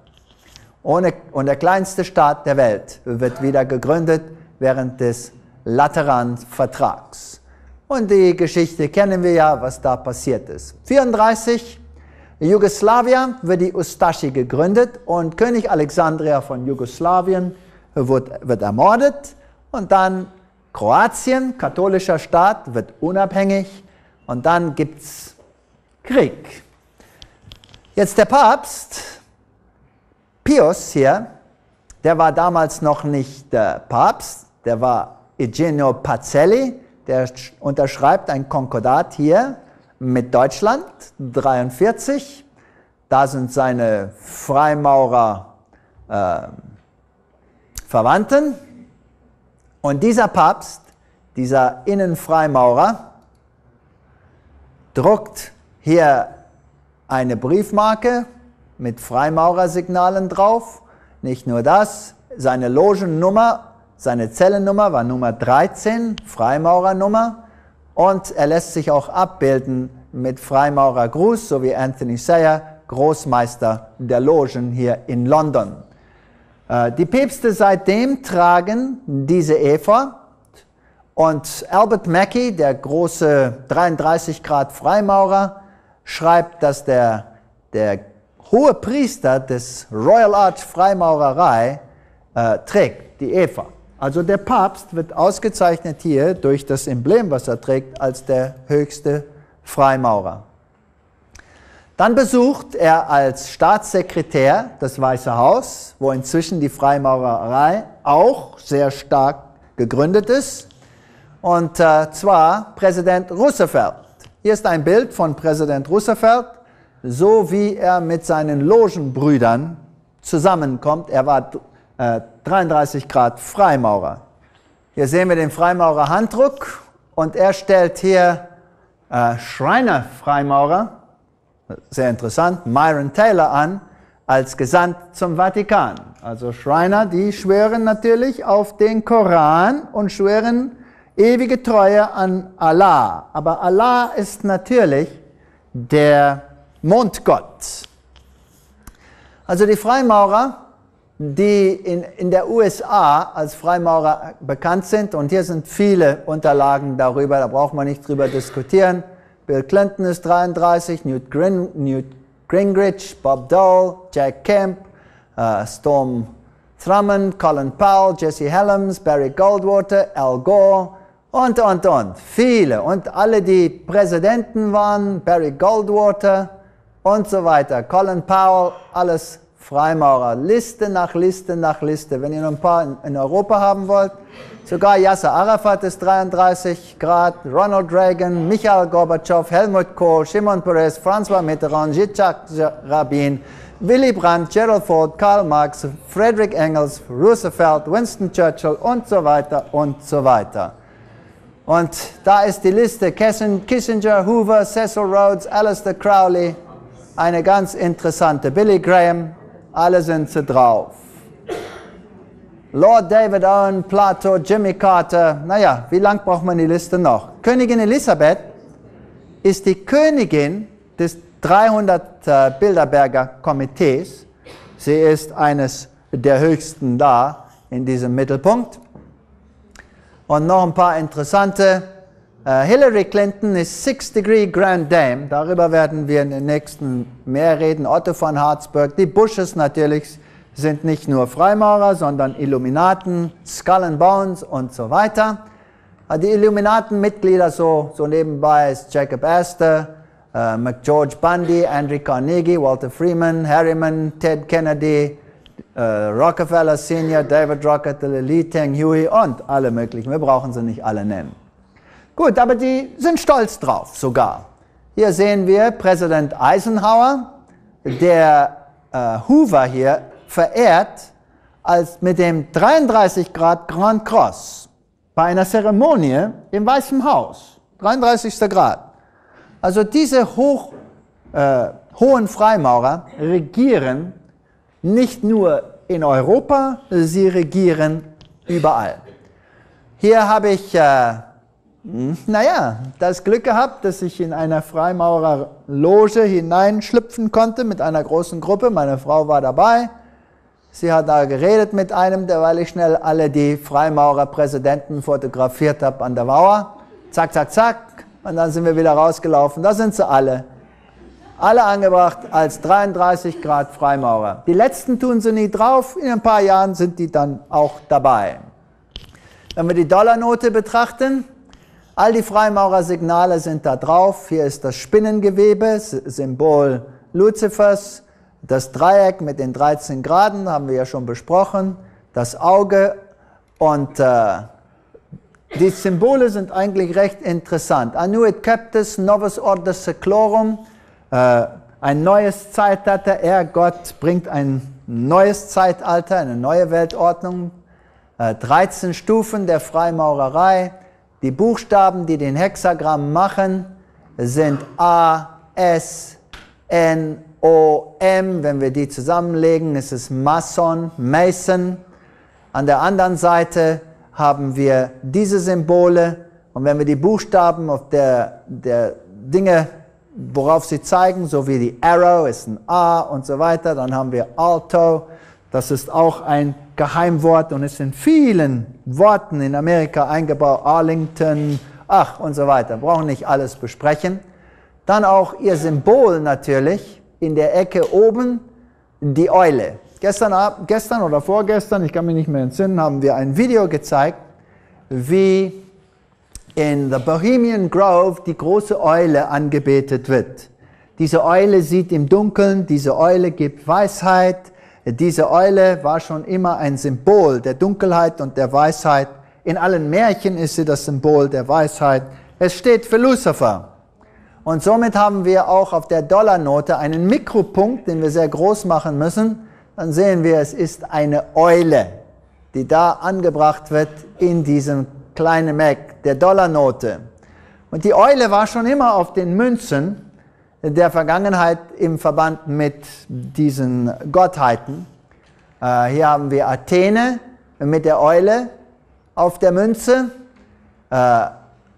Speaker 2: Ohne, und der kleinste Staat der Welt wird wieder gegründet während des Lateranvertrags. Und die Geschichte kennen wir ja, was da passiert ist. 34 Jugoslawien wird die Ustashi gegründet und König Alexandria von Jugoslawien wird, wird ermordet und dann Kroatien, katholischer Staat, wird unabhängig und dann gibt es Krieg. Jetzt der Papst, Pius hier, der war damals noch nicht der Papst, der war Eugenio Pacelli, der unterschreibt ein Konkordat hier mit Deutschland, 43. Da sind seine Freimaurer äh, Verwandten. Und dieser Papst, dieser Innenfreimaurer, druckt hier eine Briefmarke mit Freimaurersignalen drauf. Nicht nur das, seine Logennummer, seine Zellennummer war Nummer 13, Freimaurernummer. Und er lässt sich auch abbilden mit Freimaurergruß, so wie Anthony Sayer, Großmeister der Logen hier in London. Äh, die Päpste seitdem tragen diese Eva und Albert Mackey, der große 33 Grad Freimaurer, schreibt, dass der, der hohe Priester des Royal Arch Freimaurerei äh, trägt die Eva. Also der Papst wird ausgezeichnet hier durch das Emblem, was er trägt, als der höchste Freimaurer. Dann besucht er als Staatssekretär das Weiße Haus, wo inzwischen die Freimaurerei auch sehr stark gegründet ist und äh, zwar Präsident Roosevelt. Hier ist ein Bild von Präsident Roosevelt, so wie er mit seinen Logenbrüdern zusammenkommt. Er war äh, 33 Grad Freimaurer. Hier sehen wir den Freimaurer Handdruck und er stellt hier äh, Schreiner Freimaurer, sehr interessant, Myron Taylor an als Gesandt zum Vatikan. Also Schreiner, die schwören natürlich auf den Koran und schwören ewige Treue an Allah. Aber Allah ist natürlich der Mondgott. Also die Freimaurer, die in, in der USA als Freimaurer bekannt sind, und hier sind viele Unterlagen darüber, da braucht man nicht drüber diskutieren. Bill Clinton ist 33, Newt, Grin, Newt Gingrich, Bob Dole, Jack Kemp, uh, Storm Thurmond, Colin Powell, Jesse Helms, Barry Goldwater, Al Gore, und, und, und. Viele. Und alle, die Präsidenten waren, Barry Goldwater und so weiter. Colin Powell, alles Freimaurer. Liste nach Liste nach Liste. Wenn ihr noch ein paar in Europa haben wollt, sogar Yasser Arafat ist 33 Grad, Ronald Reagan, Michael Gorbatschow, Helmut Kohl, Shimon Peres, François Mitterrand, Yitzhak Rabin, Willy Brandt, Gerald Ford, Karl Marx, Frederick Engels, Roosevelt, Winston Churchill und so weiter und so weiter. Und da ist die Liste Kissinger, Hoover, Cecil Rhodes, Alistair Crowley, eine ganz interessante. Billy Graham, alle sind sie drauf. Lord David Owen, Plato, Jimmy Carter. Naja, wie lang braucht man die Liste noch? Königin Elisabeth ist die Königin des 300 äh, Bilderberger Komitees. Sie ist eines der höchsten da in diesem Mittelpunkt. Und noch ein paar interessante. Uh, Hillary Clinton ist Six Degree Grand Dame. Darüber werden wir in den nächsten mehr reden. Otto von Harzburg. Die Bushes natürlich sind nicht nur Freimaurer, sondern Illuminaten, Skull and Bones und so weiter. Uh, die Illuminaten-Mitglieder so, so nebenbei ist Jacob Astor, uh, McGeorge Bundy, Andrew Carnegie, Walter Freeman, Harriman, Ted Kennedy, äh, Rockefeller Senior, David Rockefeller, Lee Teng Hui und alle möglichen. Wir brauchen sie nicht alle nennen. Gut, aber die sind stolz drauf sogar. Hier sehen wir Präsident Eisenhower, der äh, Hoover hier verehrt als mit dem 33 Grad Grand Cross bei einer Zeremonie im Weißen Haus. 33. Grad. Also diese hoch, äh, hohen Freimaurer regieren nicht nur in Europa, sie regieren überall. Hier habe ich, äh, naja, das Glück gehabt, dass ich in einer Freimaurerloge hineinschlüpfen konnte mit einer großen Gruppe. Meine Frau war dabei. Sie hat da geredet mit einem, weil ich schnell alle die Freimaurerpräsidenten fotografiert habe an der Mauer. Zack, zack, zack. Und dann sind wir wieder rausgelaufen. Da sind sie alle alle angebracht als 33 Grad Freimaurer. Die letzten tun sie nie drauf, in ein paar Jahren sind die dann auch dabei. Wenn wir die Dollarnote betrachten, all die Freimaurersignale sind da drauf. Hier ist das Spinnengewebe, Symbol Luzifers, das Dreieck mit den 13 Graden, haben wir ja schon besprochen, das Auge und äh, die Symbole sind eigentlich recht interessant. Annuit Captus Novus Order Seclorum, äh, ein neues Zeitalter. Er, Gott, bringt ein neues Zeitalter, eine neue Weltordnung. 13 äh, Stufen der Freimaurerei. Die Buchstaben, die den Hexagramm machen, sind A, S, N, M. Wenn wir die zusammenlegen, ist es Mason, Mason. An der anderen Seite haben wir diese Symbole. Und wenn wir die Buchstaben auf der, der Dinge worauf sie zeigen, so wie die Arrow ist ein A und so weiter. Dann haben wir Alto, das ist auch ein Geheimwort und ist in vielen Worten in Amerika eingebaut. Arlington, ach und so weiter. Brauchen nicht alles besprechen. Dann auch ihr Symbol natürlich in der Ecke oben, die Eule. Gestern, gestern oder vorgestern, ich kann mich nicht mehr entsinnen, haben wir ein Video gezeigt, wie in the Bohemian Grove die große Eule angebetet wird. Diese Eule sieht im Dunkeln, diese Eule gibt Weisheit. Diese Eule war schon immer ein Symbol der Dunkelheit und der Weisheit. In allen Märchen ist sie das Symbol der Weisheit. Es steht für Lucifer. Und somit haben wir auch auf der Dollarnote einen Mikropunkt, den wir sehr groß machen müssen. Dann sehen wir, es ist eine Eule, die da angebracht wird in diesem kleine Mac, der Dollarnote. Und die Eule war schon immer auf den Münzen der Vergangenheit im Verband mit diesen Gottheiten. Äh, hier haben wir Athene mit der Eule auf der Münze. Äh,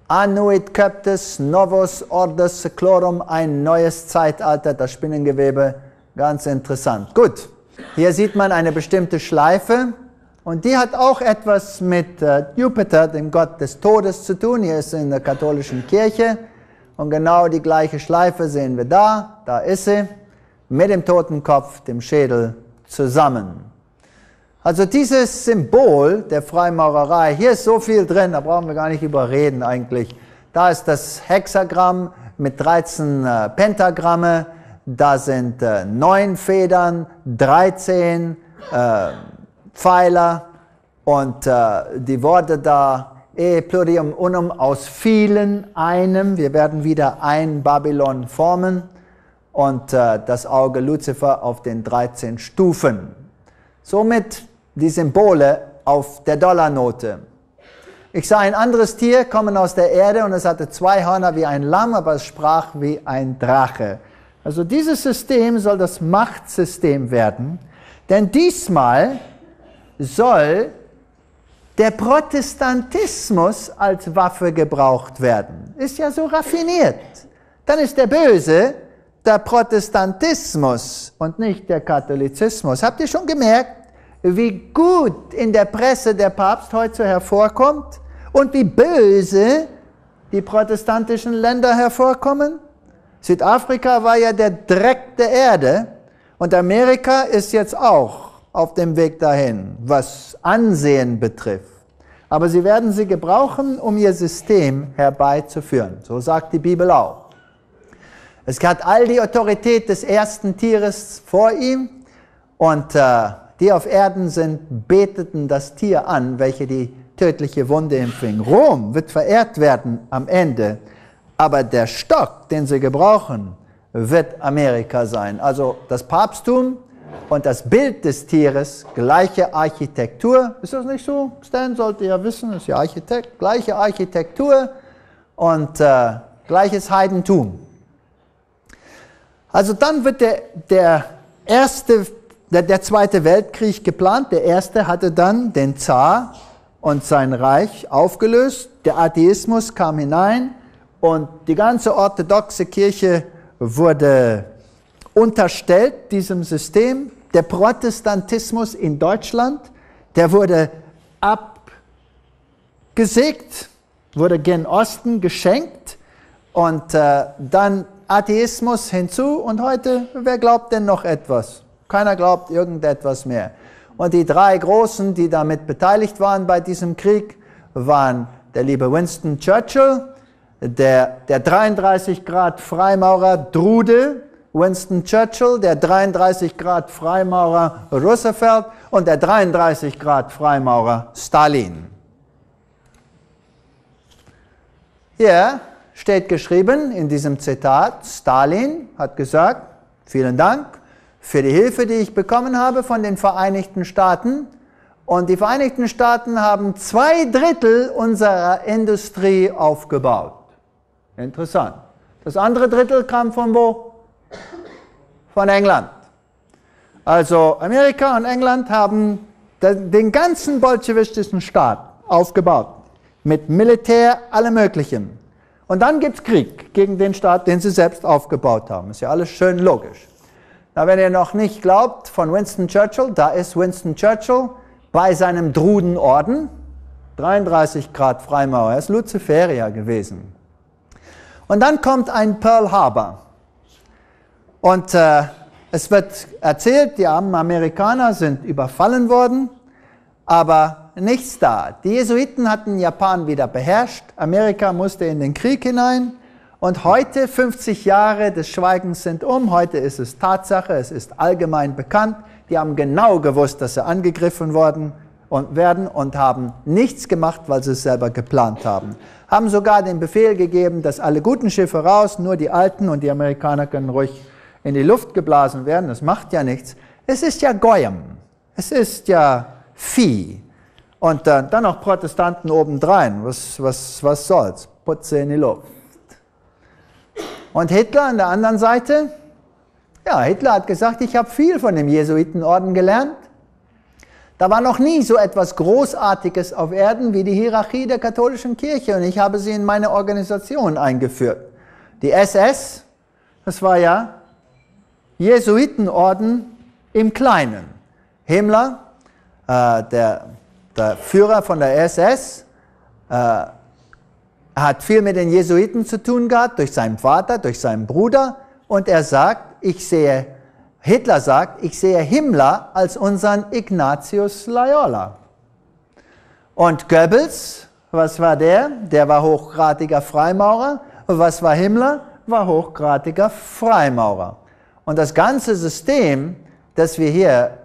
Speaker 2: Annuit Captus Novus Ordus Seclorum, ein neues Zeitalter, das Spinnengewebe, ganz interessant. Gut, hier sieht man eine bestimmte Schleife, und die hat auch etwas mit äh, Jupiter, dem Gott des Todes, zu tun. Hier ist sie in der katholischen Kirche. Und genau die gleiche Schleife sehen wir da. Da ist sie. Mit dem Totenkopf, dem Schädel zusammen. Also dieses Symbol der Freimaurerei, hier ist so viel drin, da brauchen wir gar nicht überreden eigentlich. Da ist das Hexagramm mit 13 äh, Pentagramme, da sind äh, neun Federn, 13 äh, Pfeiler und äh, die Worte da, e plurium unum, aus vielen einem. Wir werden wieder ein Babylon formen und äh, das Auge Luzifer auf den 13 Stufen. Somit die Symbole auf der Dollarnote. Ich sah ein anderes Tier kommen aus der Erde und es hatte zwei Hörner wie ein Lamm, aber es sprach wie ein Drache. Also dieses System soll das Machtsystem werden, denn diesmal soll der Protestantismus als Waffe gebraucht werden. Ist ja so raffiniert. Dann ist der Böse der Protestantismus und nicht der Katholizismus. Habt ihr schon gemerkt, wie gut in der Presse der Papst heute hervorkommt und wie böse die protestantischen Länder hervorkommen? Südafrika war ja der Dreck der Erde und Amerika ist jetzt auch auf dem Weg dahin, was Ansehen betrifft. Aber sie werden sie gebrauchen, um ihr System herbeizuführen. So sagt die Bibel auch. Es hat all die Autorität des ersten Tieres vor ihm und äh, die auf Erden sind, beteten das Tier an, welche die tödliche Wunde empfing. Rom wird verehrt werden am Ende, aber der Stock, den sie gebrauchen, wird Amerika sein. Also das Papsttum und das Bild des Tieres, gleiche Architektur. Ist das nicht so? Stan sollte ja wissen, ist ja Architekt. Gleiche Architektur und äh, gleiches Heidentum. Also dann wird der, der erste, der, der zweite Weltkrieg geplant. Der erste hatte dann den Zar und sein Reich aufgelöst. Der Atheismus kam hinein und die ganze orthodoxe Kirche wurde unterstellt diesem System. Der Protestantismus in Deutschland, der wurde abgesägt, wurde gen Osten geschenkt und äh, dann Atheismus hinzu und heute, wer glaubt denn noch etwas? Keiner glaubt irgendetwas mehr. Und die drei Großen, die damit beteiligt waren bei diesem Krieg, waren der liebe Winston Churchill, der, der 33 Grad Freimaurer Drude, Winston Churchill, der 33 Grad Freimaurer Roosevelt und der 33 Grad Freimaurer Stalin. Hier steht geschrieben in diesem Zitat, Stalin hat gesagt, vielen Dank für die Hilfe, die ich bekommen habe von den Vereinigten Staaten. Und die Vereinigten Staaten haben zwei Drittel unserer Industrie aufgebaut. Interessant. Das andere Drittel kam von wo? Von England. Also Amerika und England haben den ganzen bolschewistischen Staat aufgebaut. Mit Militär, allem Möglichen. Und dann gibt es Krieg gegen den Staat, den sie selbst aufgebaut haben. Ist ja alles schön logisch. Na, wenn ihr noch nicht glaubt, von Winston Churchill, da ist Winston Churchill bei seinem Drudenorden, 33 Grad Freimaurer, er ist Luciferier gewesen. Und dann kommt ein Pearl Harbor. Und äh, es wird erzählt, die armen Amerikaner sind überfallen worden, aber nichts da. Die Jesuiten hatten Japan wieder beherrscht, Amerika musste in den Krieg hinein und heute, 50 Jahre des Schweigens sind um, heute ist es Tatsache, es ist allgemein bekannt, die haben genau gewusst, dass sie angegriffen worden und werden und haben nichts gemacht, weil sie es selber geplant haben. Haben sogar den Befehl gegeben, dass alle guten Schiffe raus, nur die alten und die Amerikaner können ruhig in die Luft geblasen werden. Das macht ja nichts. Es ist ja Goyim. Es ist ja Vieh. Und dann, dann noch Protestanten obendrein. Was, was, was soll's? Putze in die Luft. Und Hitler an der anderen Seite? Ja, Hitler hat gesagt, ich habe viel von dem Jesuitenorden gelernt. Da war noch nie so etwas Großartiges auf Erden wie die Hierarchie der katholischen Kirche und ich habe sie in meine Organisation eingeführt. Die SS, das war ja Jesuitenorden im Kleinen. Himmler, äh, der der Führer von der SS äh, hat viel mit den Jesuiten zu tun gehabt, durch seinen Vater, durch seinen Bruder. Und er sagt, ich sehe, Hitler sagt, ich sehe Himmler als unseren Ignatius Loyola. Und Goebbels, was war der? Der war hochgradiger Freimaurer. Und was war Himmler? War hochgradiger Freimaurer. Und das ganze System, das wir hier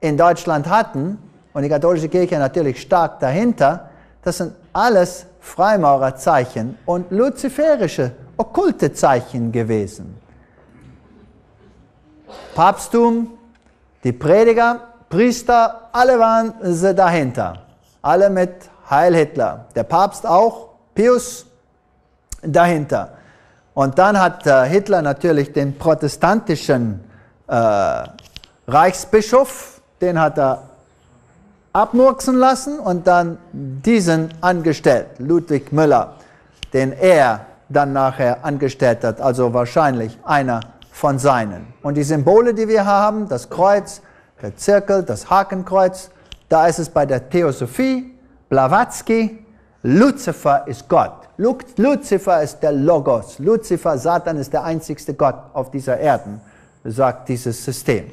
Speaker 2: in Deutschland hatten, und die katholische Kirche natürlich stark dahinter, das sind alles Freimaurerzeichen und luziferische, okkulte Zeichen gewesen. Papsttum, die Prediger, Priester, alle waren sie dahinter. Alle mit Heil Hitler. Der Papst auch, Pius dahinter. Und dann hat äh, Hitler natürlich den protestantischen äh, Reichsbischof, den hat er abmurksen lassen und dann diesen angestellt, Ludwig Müller, den er dann nachher angestellt hat, also wahrscheinlich einer von seinen. Und die Symbole, die wir haben, das Kreuz, der Zirkel, das Hakenkreuz, da ist es bei der Theosophie, Blavatsky, Luzifer ist Gott. Luzifer ist der Logos. Luzifer, Satan ist der einzigste Gott auf dieser Erde, sagt dieses System.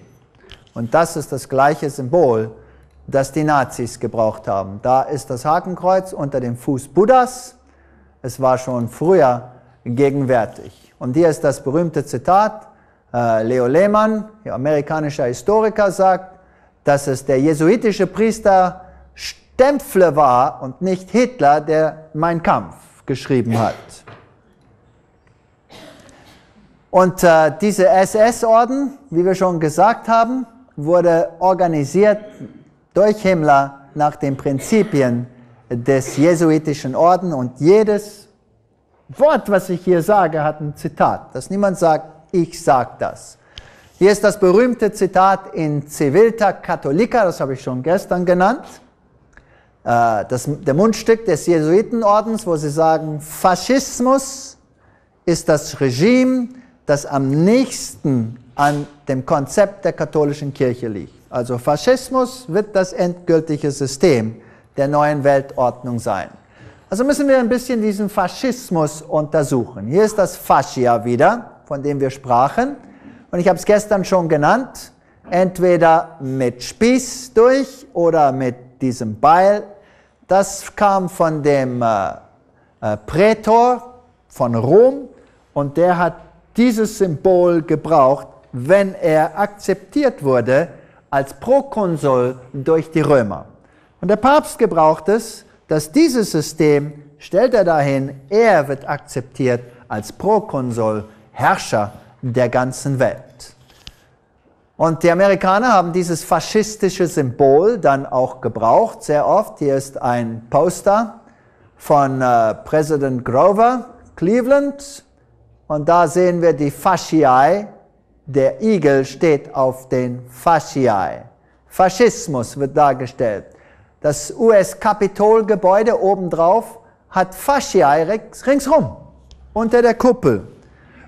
Speaker 2: Und das ist das gleiche Symbol, das die Nazis gebraucht haben. Da ist das Hakenkreuz unter dem Fuß Buddhas. Es war schon früher gegenwärtig. Und hier ist das berühmte Zitat. Äh, Leo Lehmann, amerikanischer Historiker, sagt, dass es der jesuitische Priester Stempfle war und nicht Hitler, der Mein Kampf geschrieben hat. Und äh, diese SS-Orden, wie wir schon gesagt haben, wurde organisiert durch Himmler nach den Prinzipien des jesuitischen Orden und jedes Wort, was ich hier sage, hat ein Zitat, dass niemand sagt, ich sage das. Hier ist das berühmte Zitat in Civilta Catholica, das habe ich schon gestern genannt, äh, das, der Mundstück des Jesuitenordens, wo sie sagen, Faschismus ist das Regime, das am nächsten an dem Konzept der katholischen Kirche liegt. Also Faschismus wird das endgültige System der neuen Weltordnung sein. Also müssen wir ein bisschen diesen Faschismus untersuchen. Hier ist das Fascia wieder, von dem wir sprachen. Und ich habe es gestern schon genannt, entweder mit Spieß durch oder mit diesem Beil. Das kam von dem äh, äh, Prätor von Rom und der hat dieses Symbol gebraucht, wenn er akzeptiert wurde als Prokonsul durch die Römer. Und der Papst gebraucht es, dass dieses System, stellt er dahin, er wird akzeptiert als Prokonsul, Herrscher der ganzen Welt. Und die Amerikaner haben dieses faschistische Symbol dann auch gebraucht, sehr oft. Hier ist ein Poster von äh, Präsident Grover, Cleveland. Und da sehen wir die Fasciae. Der Igel steht auf den Fasciae. Faschismus wird dargestellt. Das US-Kapitolgebäude obendrauf hat Fasciae ringsrum, unter der Kuppel,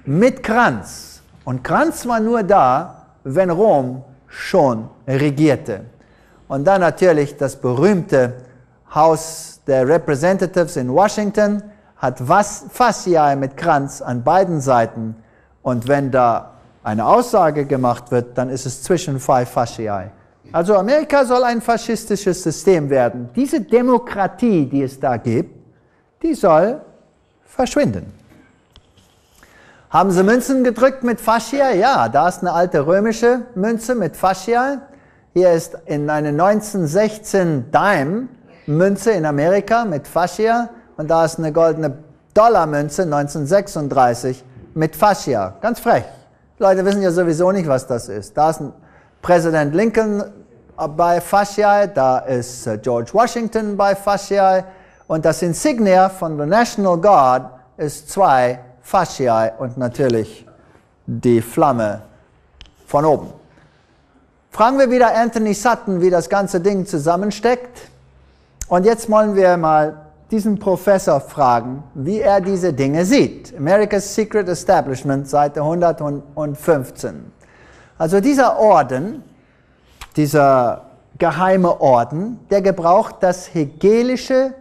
Speaker 2: mit Kranz. Und Kranz war nur da, wenn Rom schon regierte. Und dann natürlich das berühmte Haus der Representatives in Washington hat Fasciae mit Kranz an beiden Seiten. Und wenn da eine Aussage gemacht wird, dann ist es zwischen five Fasciae. Also Amerika soll ein faschistisches System werden. Diese Demokratie, die es da gibt, die soll verschwinden. Haben sie Münzen gedrückt mit Fascia? Ja, da ist eine alte römische Münze mit Fascia. Hier ist in eine 1916 Dime Münze in Amerika mit Fascia und da ist eine goldene Dollarmünze 1936 mit Fascia. Ganz frech. Leute wissen ja sowieso nicht, was das ist. Da ist ein Präsident Lincoln bei Fasciae, da ist äh, George Washington bei Fasciae und das Insignia von der National Guard ist zwei Fasciae und natürlich die Flamme von oben. Fragen wir wieder Anthony Sutton, wie das ganze Ding zusammensteckt. Und jetzt wollen wir mal diesen Professor fragen, wie er diese Dinge sieht. America's Secret Establishment, Seite 115. Also dieser Orden, dieser geheime Orden, der gebraucht das hegelische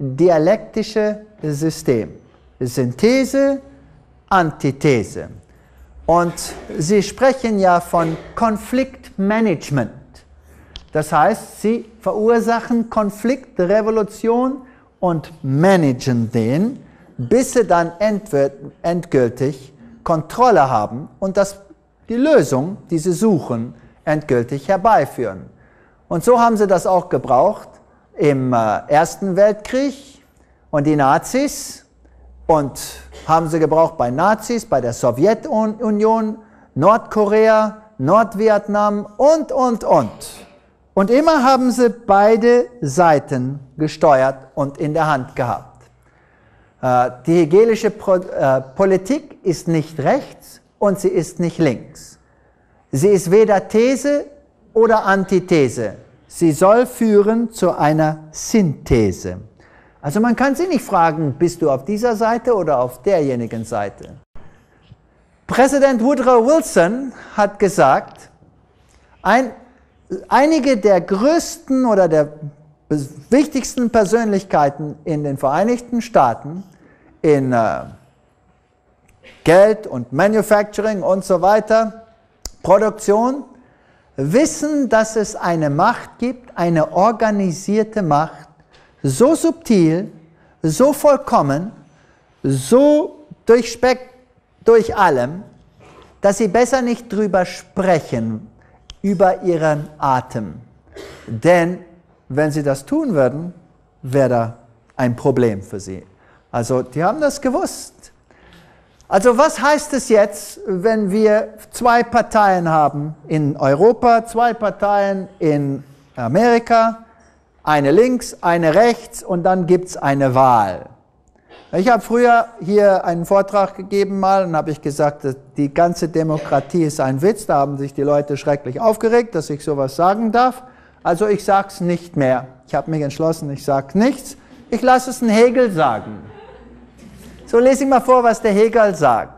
Speaker 2: dialektische System. Synthese, Antithese. Und Sie sprechen ja von Konfliktmanagement. Das heißt, Sie verursachen Konflikt, Revolution und managen den, bis Sie dann endgültig Kontrolle haben und das, die Lösung, die Sie suchen, endgültig herbeiführen. Und so haben sie das auch gebraucht im äh, Ersten Weltkrieg und die Nazis und haben sie gebraucht bei Nazis, bei der Sowjetunion, Nordkorea, Nordvietnam und, und, und. Und immer haben sie beide Seiten gesteuert und in der Hand gehabt. Äh, die hegelische äh, Politik ist nicht rechts und sie ist nicht links. Sie ist weder These oder Antithese. Sie soll führen zu einer Synthese. Also man kann sie nicht fragen, bist du auf dieser Seite oder auf derjenigen Seite. Präsident Woodrow Wilson hat gesagt, ein, einige der größten oder der wichtigsten Persönlichkeiten in den Vereinigten Staaten in äh, Geld und Manufacturing und so weiter, Produktion, wissen, dass es eine Macht gibt, eine organisierte Macht, so subtil, so vollkommen, so durchspeckt durch allem, dass sie besser nicht drüber sprechen, über ihren Atem. Denn wenn sie das tun würden, wäre da ein Problem für sie. Also die haben das gewusst. Also was heißt es jetzt, wenn wir zwei Parteien haben in Europa, zwei Parteien in Amerika, eine links, eine rechts und dann gibt es eine Wahl? Ich habe früher hier einen Vortrag gegeben mal und habe ich gesagt, die ganze Demokratie ist ein Witz. Da haben sich die Leute schrecklich aufgeregt, dass ich sowas sagen darf. Also ich sage es nicht mehr. Ich habe mich entschlossen, ich sage nichts. Ich lasse es einen Hegel sagen. So lese ich mal vor, was der Hegel sagt.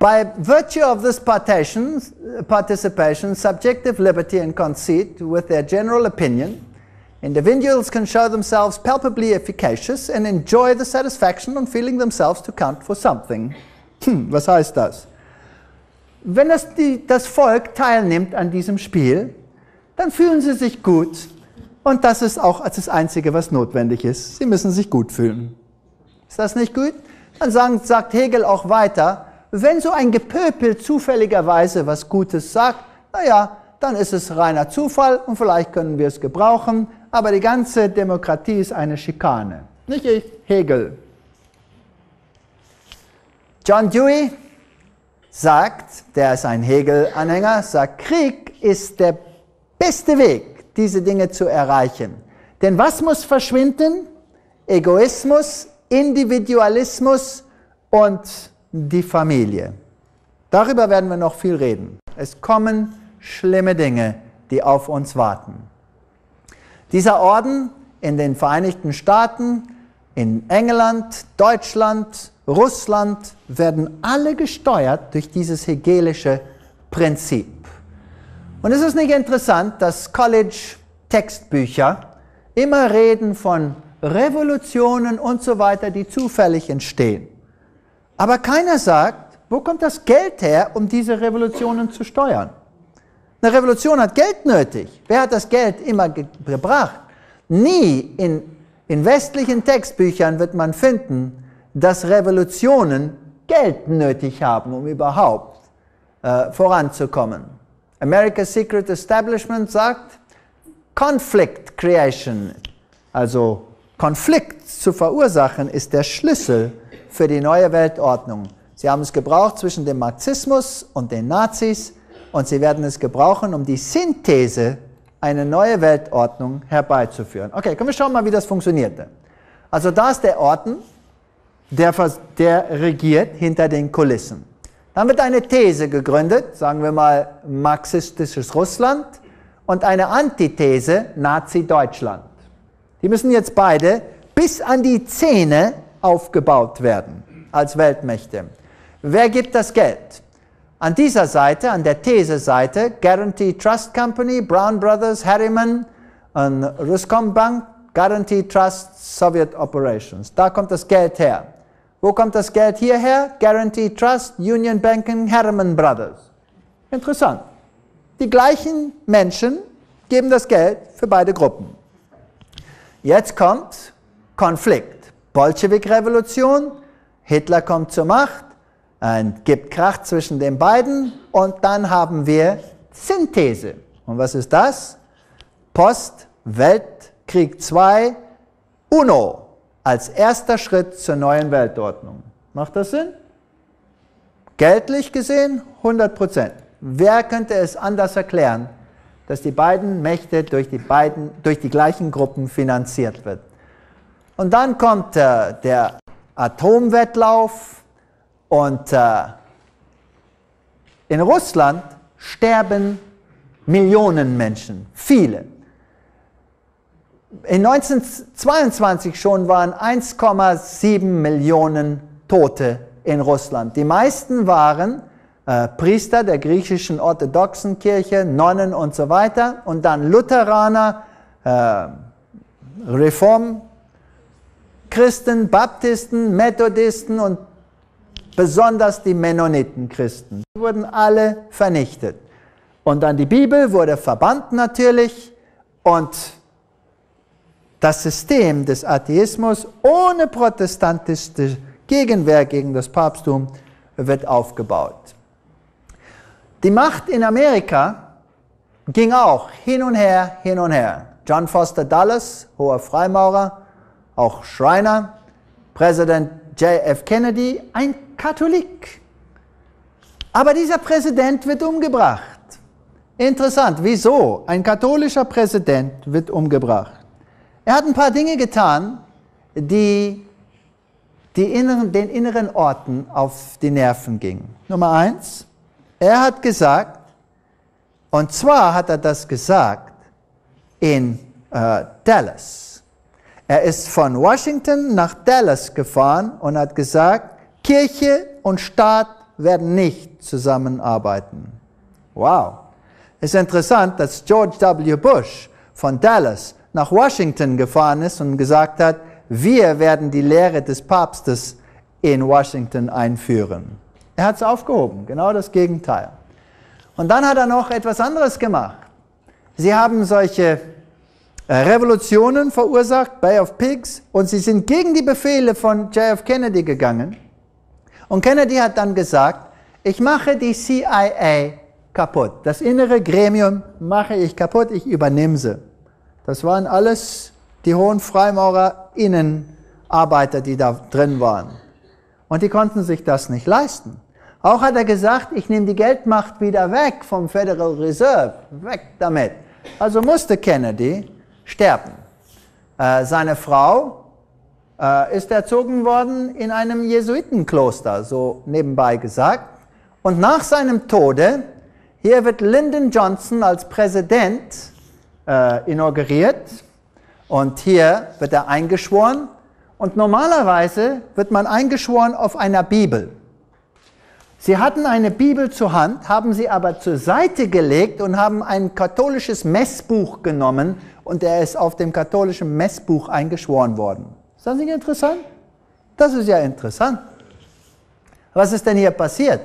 Speaker 2: By virtue of this partition, participation, subjective liberty and conceit with their general opinion, individuals can show themselves palpably efficacious and enjoy the satisfaction on feeling themselves to count for something. Hm, was heißt das? Wenn das, die, das Volk teilnimmt an diesem Spiel, dann fühlen sie sich gut. Und das ist auch das Einzige, was notwendig ist. Sie müssen sich gut fühlen. Ist das nicht gut? Dann sagen, sagt Hegel auch weiter, wenn so ein Gepöpel zufälligerweise was Gutes sagt, naja, dann ist es reiner Zufall und vielleicht können wir es gebrauchen, aber die ganze Demokratie ist eine Schikane. Nicht ich, Hegel. John Dewey sagt, der ist ein Hegel-Anhänger, sagt, Krieg ist der beste Weg, diese Dinge zu erreichen. Denn was muss verschwinden? Egoismus, Individualismus und die Familie. Darüber werden wir noch viel reden. Es kommen schlimme Dinge, die auf uns warten. Dieser Orden in den Vereinigten Staaten, in England, Deutschland, Russland werden alle gesteuert durch dieses hegelische Prinzip. Und es ist nicht interessant, dass College-Textbücher immer reden von Revolutionen und so weiter, die zufällig entstehen. Aber keiner sagt, wo kommt das Geld her, um diese Revolutionen zu steuern? Eine Revolution hat Geld nötig. Wer hat das Geld immer ge gebracht? Nie in, in westlichen Textbüchern wird man finden, dass Revolutionen Geld nötig haben, um überhaupt äh, voranzukommen. America's Secret Establishment sagt, Conflict Creation, also Konflikt zu verursachen, ist der Schlüssel für die neue Weltordnung. Sie haben es gebraucht zwischen dem Marxismus und den Nazis und sie werden es gebrauchen, um die Synthese eine neue Weltordnung herbeizuführen. Okay, können wir schauen mal, wie das funktionierte. Also da ist der Orden, der, der regiert hinter den Kulissen. Dann wird eine These gegründet, sagen wir mal marxistisches Russland und eine Antithese Nazi-Deutschland. Die müssen jetzt beide bis an die Zähne aufgebaut werden als Weltmächte. Wer gibt das Geld? An dieser Seite, an der These-Seite, Guarantee Trust Company, Brown Brothers, Harriman und Ruscombank, Guarantee Trust Soviet Operations. Da kommt das Geld her. Wo kommt das Geld hierher? Guarantee Trust, Union Banking, Harriman Brothers. Interessant. Die gleichen Menschen geben das Geld für beide Gruppen. Jetzt kommt Konflikt. Bolschewik-Revolution, Hitler kommt zur Macht, und gibt Krach zwischen den beiden und dann haben wir Synthese. Und was ist das? Post, Weltkrieg II, UNO als erster Schritt zur neuen Weltordnung. Macht das Sinn? Geldlich gesehen 100 Prozent. Wer könnte es anders erklären, dass die beiden Mächte durch die, beiden, durch die gleichen Gruppen finanziert wird. Und dann kommt äh, der Atomwettlauf und äh, in Russland sterben Millionen Menschen, viele. In 1922 schon waren 1,7 Millionen Tote in Russland. Die meisten waren äh, Priester der griechischen orthodoxen Kirche, Nonnen und so weiter und dann Lutheraner, äh, Reformchristen, Baptisten, Methodisten und besonders die Mennonitenchristen. Wurden alle vernichtet. Und dann die Bibel wurde verbannt natürlich und das System des Atheismus ohne protestantische Gegenwehr gegen das Papsttum wird aufgebaut. Die Macht in Amerika ging auch hin und her, hin und her. John Foster Dulles, hoher Freimaurer, auch Schreiner, Präsident JF Kennedy, ein Katholik. Aber dieser Präsident wird umgebracht. Interessant, wieso? Ein katholischer Präsident wird umgebracht. Er hat ein paar Dinge getan, die, die inneren, den inneren Orten auf die Nerven gingen. Nummer eins, er hat gesagt, und zwar hat er das gesagt in äh, Dallas. Er ist von Washington nach Dallas gefahren und hat gesagt, Kirche und Staat werden nicht zusammenarbeiten. Wow. Es ist interessant, dass George W. Bush von Dallas nach Washington gefahren ist und gesagt hat, wir werden die Lehre des Papstes in Washington einführen. Er hat es aufgehoben, genau das Gegenteil. Und dann hat er noch etwas anderes gemacht. Sie haben solche äh, Revolutionen verursacht, Bay of Pigs, und sie sind gegen die Befehle von JF Kennedy gegangen. Und Kennedy hat dann gesagt, ich mache die CIA kaputt. Das innere Gremium mache ich kaputt, ich übernehme sie. Das waren alles die hohen Freimaurer Innenarbeiter, die da drin waren. Und die konnten sich das nicht leisten. Auch hat er gesagt, ich nehme die Geldmacht wieder weg vom Federal Reserve, weg damit. Also musste Kennedy sterben. Äh, seine Frau äh, ist erzogen worden in einem Jesuitenkloster, so nebenbei gesagt. Und nach seinem Tode, hier wird Lyndon Johnson als Präsident äh, inauguriert und hier wird er eingeschworen. Und normalerweise wird man eingeschworen auf einer Bibel. Sie hatten eine Bibel zur Hand, haben sie aber zur Seite gelegt und haben ein katholisches Messbuch genommen und er ist auf dem katholischen Messbuch eingeschworen worden. Ist das nicht interessant? Das ist ja interessant. Was ist denn hier passiert?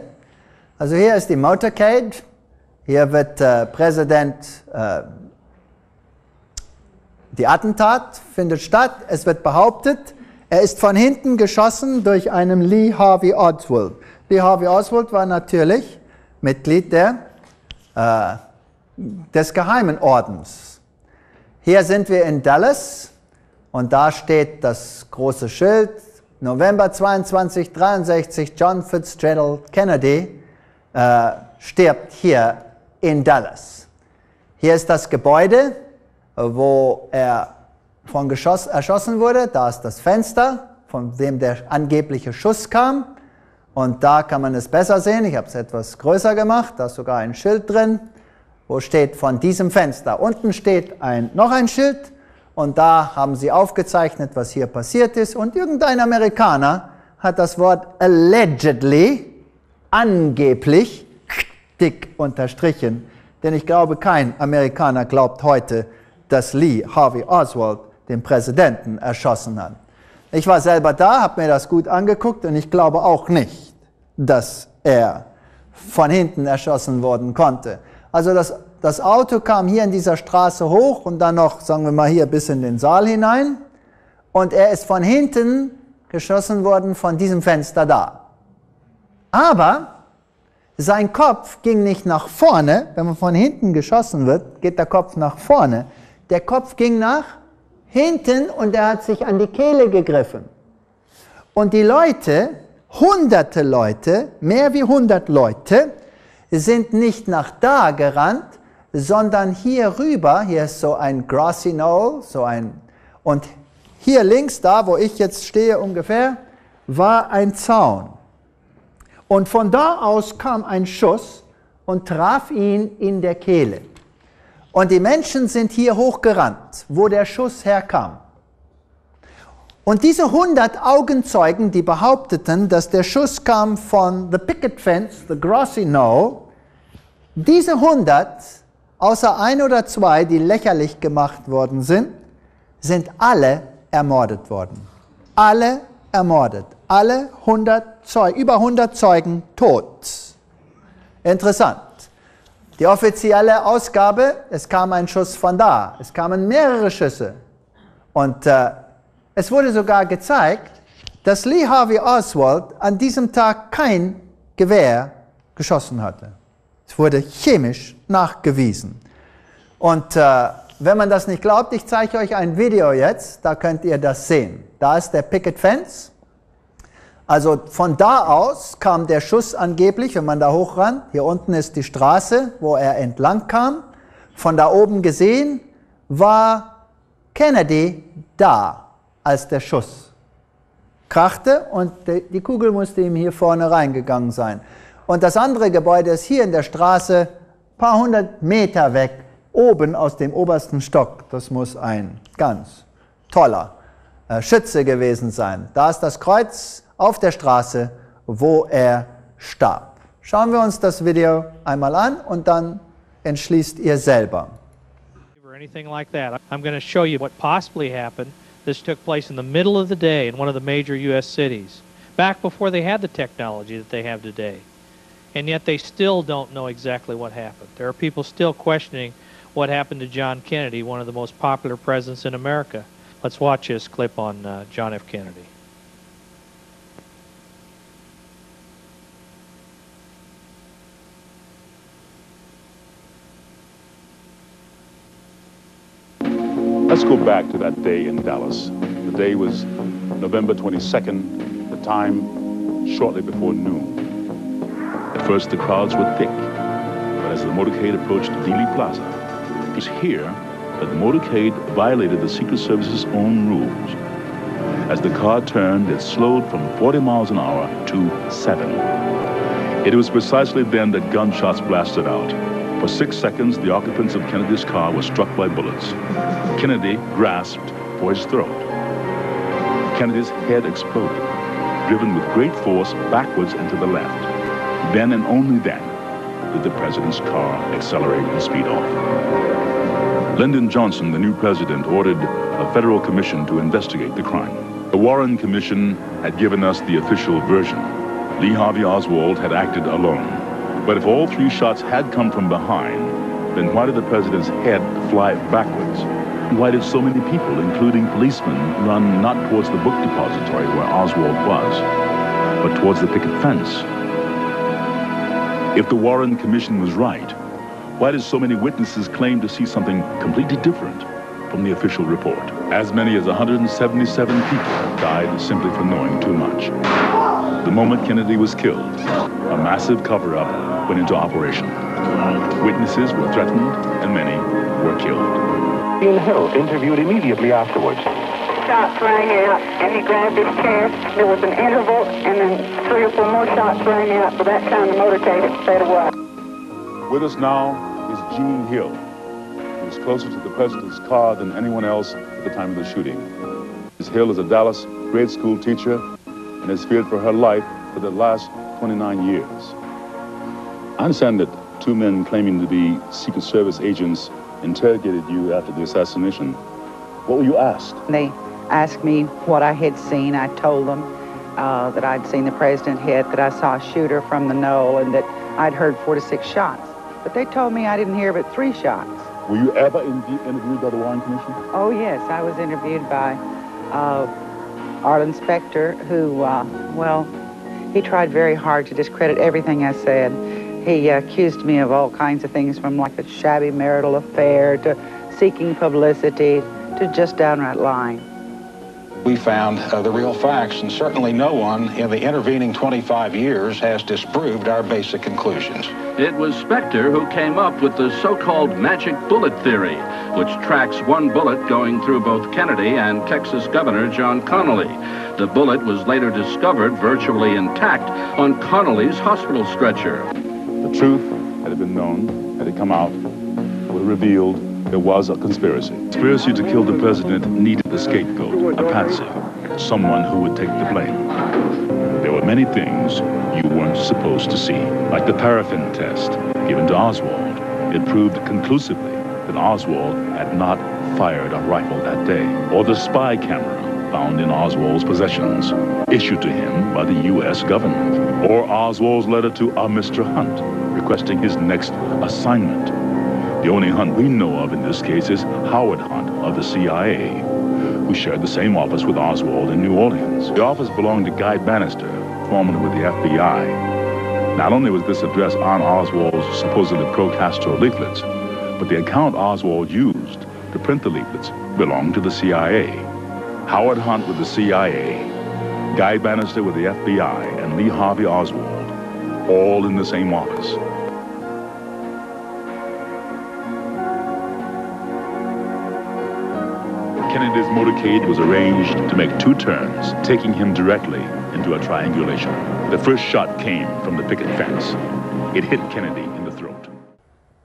Speaker 2: Also hier ist die Motorcade, hier wird äh, Präsident, äh, die Attentat findet statt, es wird behauptet, er ist von hinten geschossen durch einen Lee Harvey Oswald. Lee Harvey Oswald war natürlich Mitglied der, äh, des Geheimen Ordens. Hier sind wir in Dallas und da steht das große Schild, November 22, 63, John Fitzgerald Kennedy äh, stirbt hier in Dallas. Hier ist das Gebäude, wo er von Geschoss, erschossen wurde. Da ist das Fenster, von dem der angebliche Schuss kam. Und da kann man es besser sehen. Ich habe es etwas größer gemacht. Da ist sogar ein Schild drin, wo steht von diesem Fenster. Unten steht ein, noch ein Schild. Und da haben sie aufgezeichnet, was hier passiert ist. Und irgendein Amerikaner hat das Wort allegedly, angeblich, dick unterstrichen. Denn ich glaube, kein Amerikaner glaubt heute, dass Lee Harvey Oswald den Präsidenten erschossen hat. Ich war selber da, habe mir das gut angeguckt und ich glaube auch nicht, dass er von hinten erschossen worden konnte. Also das, das Auto kam hier in dieser Straße hoch und dann noch, sagen wir mal, hier bis in den Saal hinein. Und er ist von hinten geschossen worden von diesem Fenster da. Aber sein Kopf ging nicht nach vorne. Wenn man von hinten geschossen wird, geht der Kopf nach vorne. Der Kopf ging nach hinten und er hat sich an die Kehle gegriffen. Und die Leute, hunderte Leute, mehr wie hundert Leute, sind nicht nach da gerannt, sondern hier rüber, hier ist so ein grassy knoll, so ein, und hier links, da wo ich jetzt stehe ungefähr, war ein Zaun. Und von da aus kam ein Schuss und traf ihn in der Kehle. Und die Menschen sind hier hochgerannt, wo der Schuss herkam. Und diese 100 Augenzeugen, die behaupteten, dass der Schuss kam von the picket fence, the grassy knoll, diese 100, außer ein oder zwei, die lächerlich gemacht worden sind, sind alle ermordet worden. Alle ermordet. Alle 100 Zeugen, über 100 Zeugen tot. Interessant. Die offizielle Ausgabe, es kam ein Schuss von da. Es kamen mehrere Schüsse. Und äh, es wurde sogar gezeigt, dass Lee Harvey Oswald an diesem Tag kein Gewehr geschossen hatte. Es wurde chemisch nachgewiesen. Und äh, wenn man das nicht glaubt, ich zeige euch ein Video jetzt, da könnt ihr das sehen. Da ist der Picket Fence. Also von da aus kam der Schuss angeblich, wenn man da hochrannt. Hier unten ist die Straße, wo er entlang kam. Von da oben gesehen war Kennedy da als der Schuss krachte und die Kugel musste ihm hier vorne reingegangen sein. Und das andere Gebäude ist hier in der Straße, ein paar hundert Meter weg, oben aus dem obersten Stock. Das muss ein ganz toller äh, Schütze gewesen sein. Da ist das Kreuz auf der Straße, wo er starb. Schauen wir uns das Video einmal an und dann entschließt ihr selber.
Speaker 3: anything like that. I'm going to show you what possibly happened This took place in the middle of the day in one of the major U.S. cities, back before they had the technology that they have today. And yet they still don't know exactly what happened. There are people still questioning what happened to John Kennedy, one of the most popular presidents in America. Let's watch this clip on uh, John F. Kennedy.
Speaker 4: Let's go back to that day in Dallas. The day was November 22nd, the time shortly before noon. At first, the crowds were thick, but as the motorcade approached Dealey Plaza, it was here that the motorcade violated the Secret Service's own rules. As the car turned, it slowed from 40 miles an hour to 7. It was precisely then that gunshots blasted out. For six seconds, the occupants of Kennedy's car were struck by bullets. Kennedy grasped for his throat. Kennedy's head exploded, driven with great force backwards and to the left. Then and only then did the president's car accelerate and speed off. Lyndon Johnson, the new president, ordered a federal commission to investigate the crime. The Warren Commission had given us the official version. Lee Harvey Oswald had acted alone. But if all three shots had come from behind, then why did the president's head fly backwards? Why did so many people, including policemen, run not towards the book depository where Oswald was, but towards the picket fence? If the Warren Commission was right, why did so many witnesses claim to see something completely different from the official report? As many as 177 people died simply for knowing too much. The moment Kennedy was killed, a massive cover-up went into operation. Witnesses were threatened and many were killed.
Speaker 5: Ian Hill interviewed immediately afterwards.
Speaker 6: Shots rang out and he grabbed his chest. There was an interval and then three or four more shots rang out. By that time the motorcade had sped away.
Speaker 4: With us now is Gene Hill. He was closer to the president's car than anyone else at the time of the shooting. Ms. Hill is a Dallas grade school teacher and has feared for her life for the last 29 years. I understand that two men claiming to be Secret Service agents interrogated you after the assassination. What were you asked?
Speaker 7: They asked me what I had seen. I told them uh, that I'd seen the president hit, that I saw a shooter from the knoll, and that I'd heard four to six shots. But they told me I didn't hear but three shots.
Speaker 4: Were you ever in interviewed by the Warren Commission?
Speaker 7: Oh, yes. I was interviewed by uh, Arlen Specter, who, uh, well, he tried very hard to discredit everything I said. He accused me of all kinds of things from like a shabby marital affair to seeking publicity to just downright lying.
Speaker 8: We found uh, the real facts, and certainly no one in the intervening 25 years has disproved our basic conclusions.
Speaker 9: It was Spectre who came up with the so-called magic bullet theory, which tracks one bullet going through both Kennedy and Texas Governor John Connally. The bullet was later discovered virtually intact on Connally's hospital stretcher.
Speaker 4: The truth, had it been known, had it come out, would have revealed there was a conspiracy. Conspiracy to kill the president needed a scapegoat, a patsy, someone who would take the blame. There were many things you weren't supposed to see, like the paraffin test given to Oswald. It proved conclusively that Oswald had not fired a rifle that day, or the spy camera found in Oswald's possessions, issued to him by the U.S. government, or Oswald's letter to a Mr. Hunt requesting his next assignment. The only Hunt we know of in this case is Howard Hunt of the CIA, who shared the same office with Oswald in New Orleans. The office belonged to Guy Bannister, formerly with the FBI. Not only was this address on Oswald's supposedly pro-Castro leaflets, but the account Oswald used to print the leaflets belonged to the CIA. Howard Hunt with the CIA, Guy Bannister with the FBI, and Lee Harvey Oswald, all in the same office. Kennedy's motorcade was arranged to make two turns, taking him directly into a triangulation. The first shot came from the picket fence. It hit Kennedy in the throat.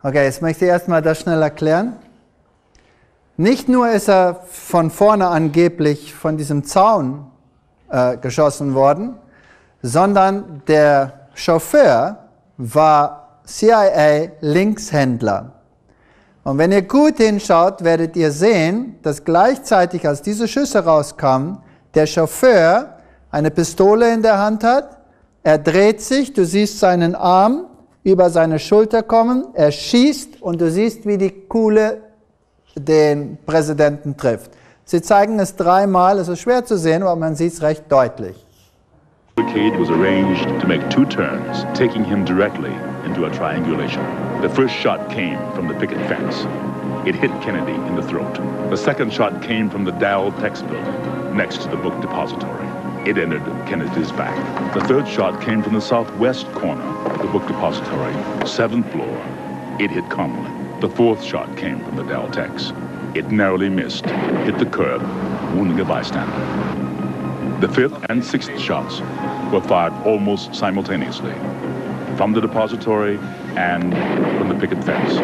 Speaker 2: Okay, jetzt möchte ich erstmal das schnell erklären. Nicht nur ist er von vorne angeblich von diesem Zaun äh, geschossen worden, sondern der Chauffeur war CIA-Linkshändler. Und wenn ihr gut hinschaut, werdet ihr sehen, dass gleichzeitig, als diese Schüsse rauskamen, der Chauffeur eine Pistole in der Hand hat. Er dreht sich, du siehst seinen Arm über seine Schulter kommen, er schießt und du siehst, wie die Kuhle den Präsidenten trifft. Sie zeigen es dreimal, es ist schwer zu sehen, aber man sieht es recht deutlich.
Speaker 4: The was arranged to make two turns, taking him directly into a triangulation. The first shot came from the picket fence. It hit Kennedy in the throat. The second shot came from the Dow Tex building, next to the book depository. It entered Kennedy's back. The third shot came from the southwest corner of the book depository, seventh floor. It hit Connolly. The fourth shot came from the Dow Tex. It narrowly missed, hit the curb, wounding a bystander. The fifth and sixth shots were fired almost simultaneously from the depository and from the picket fence.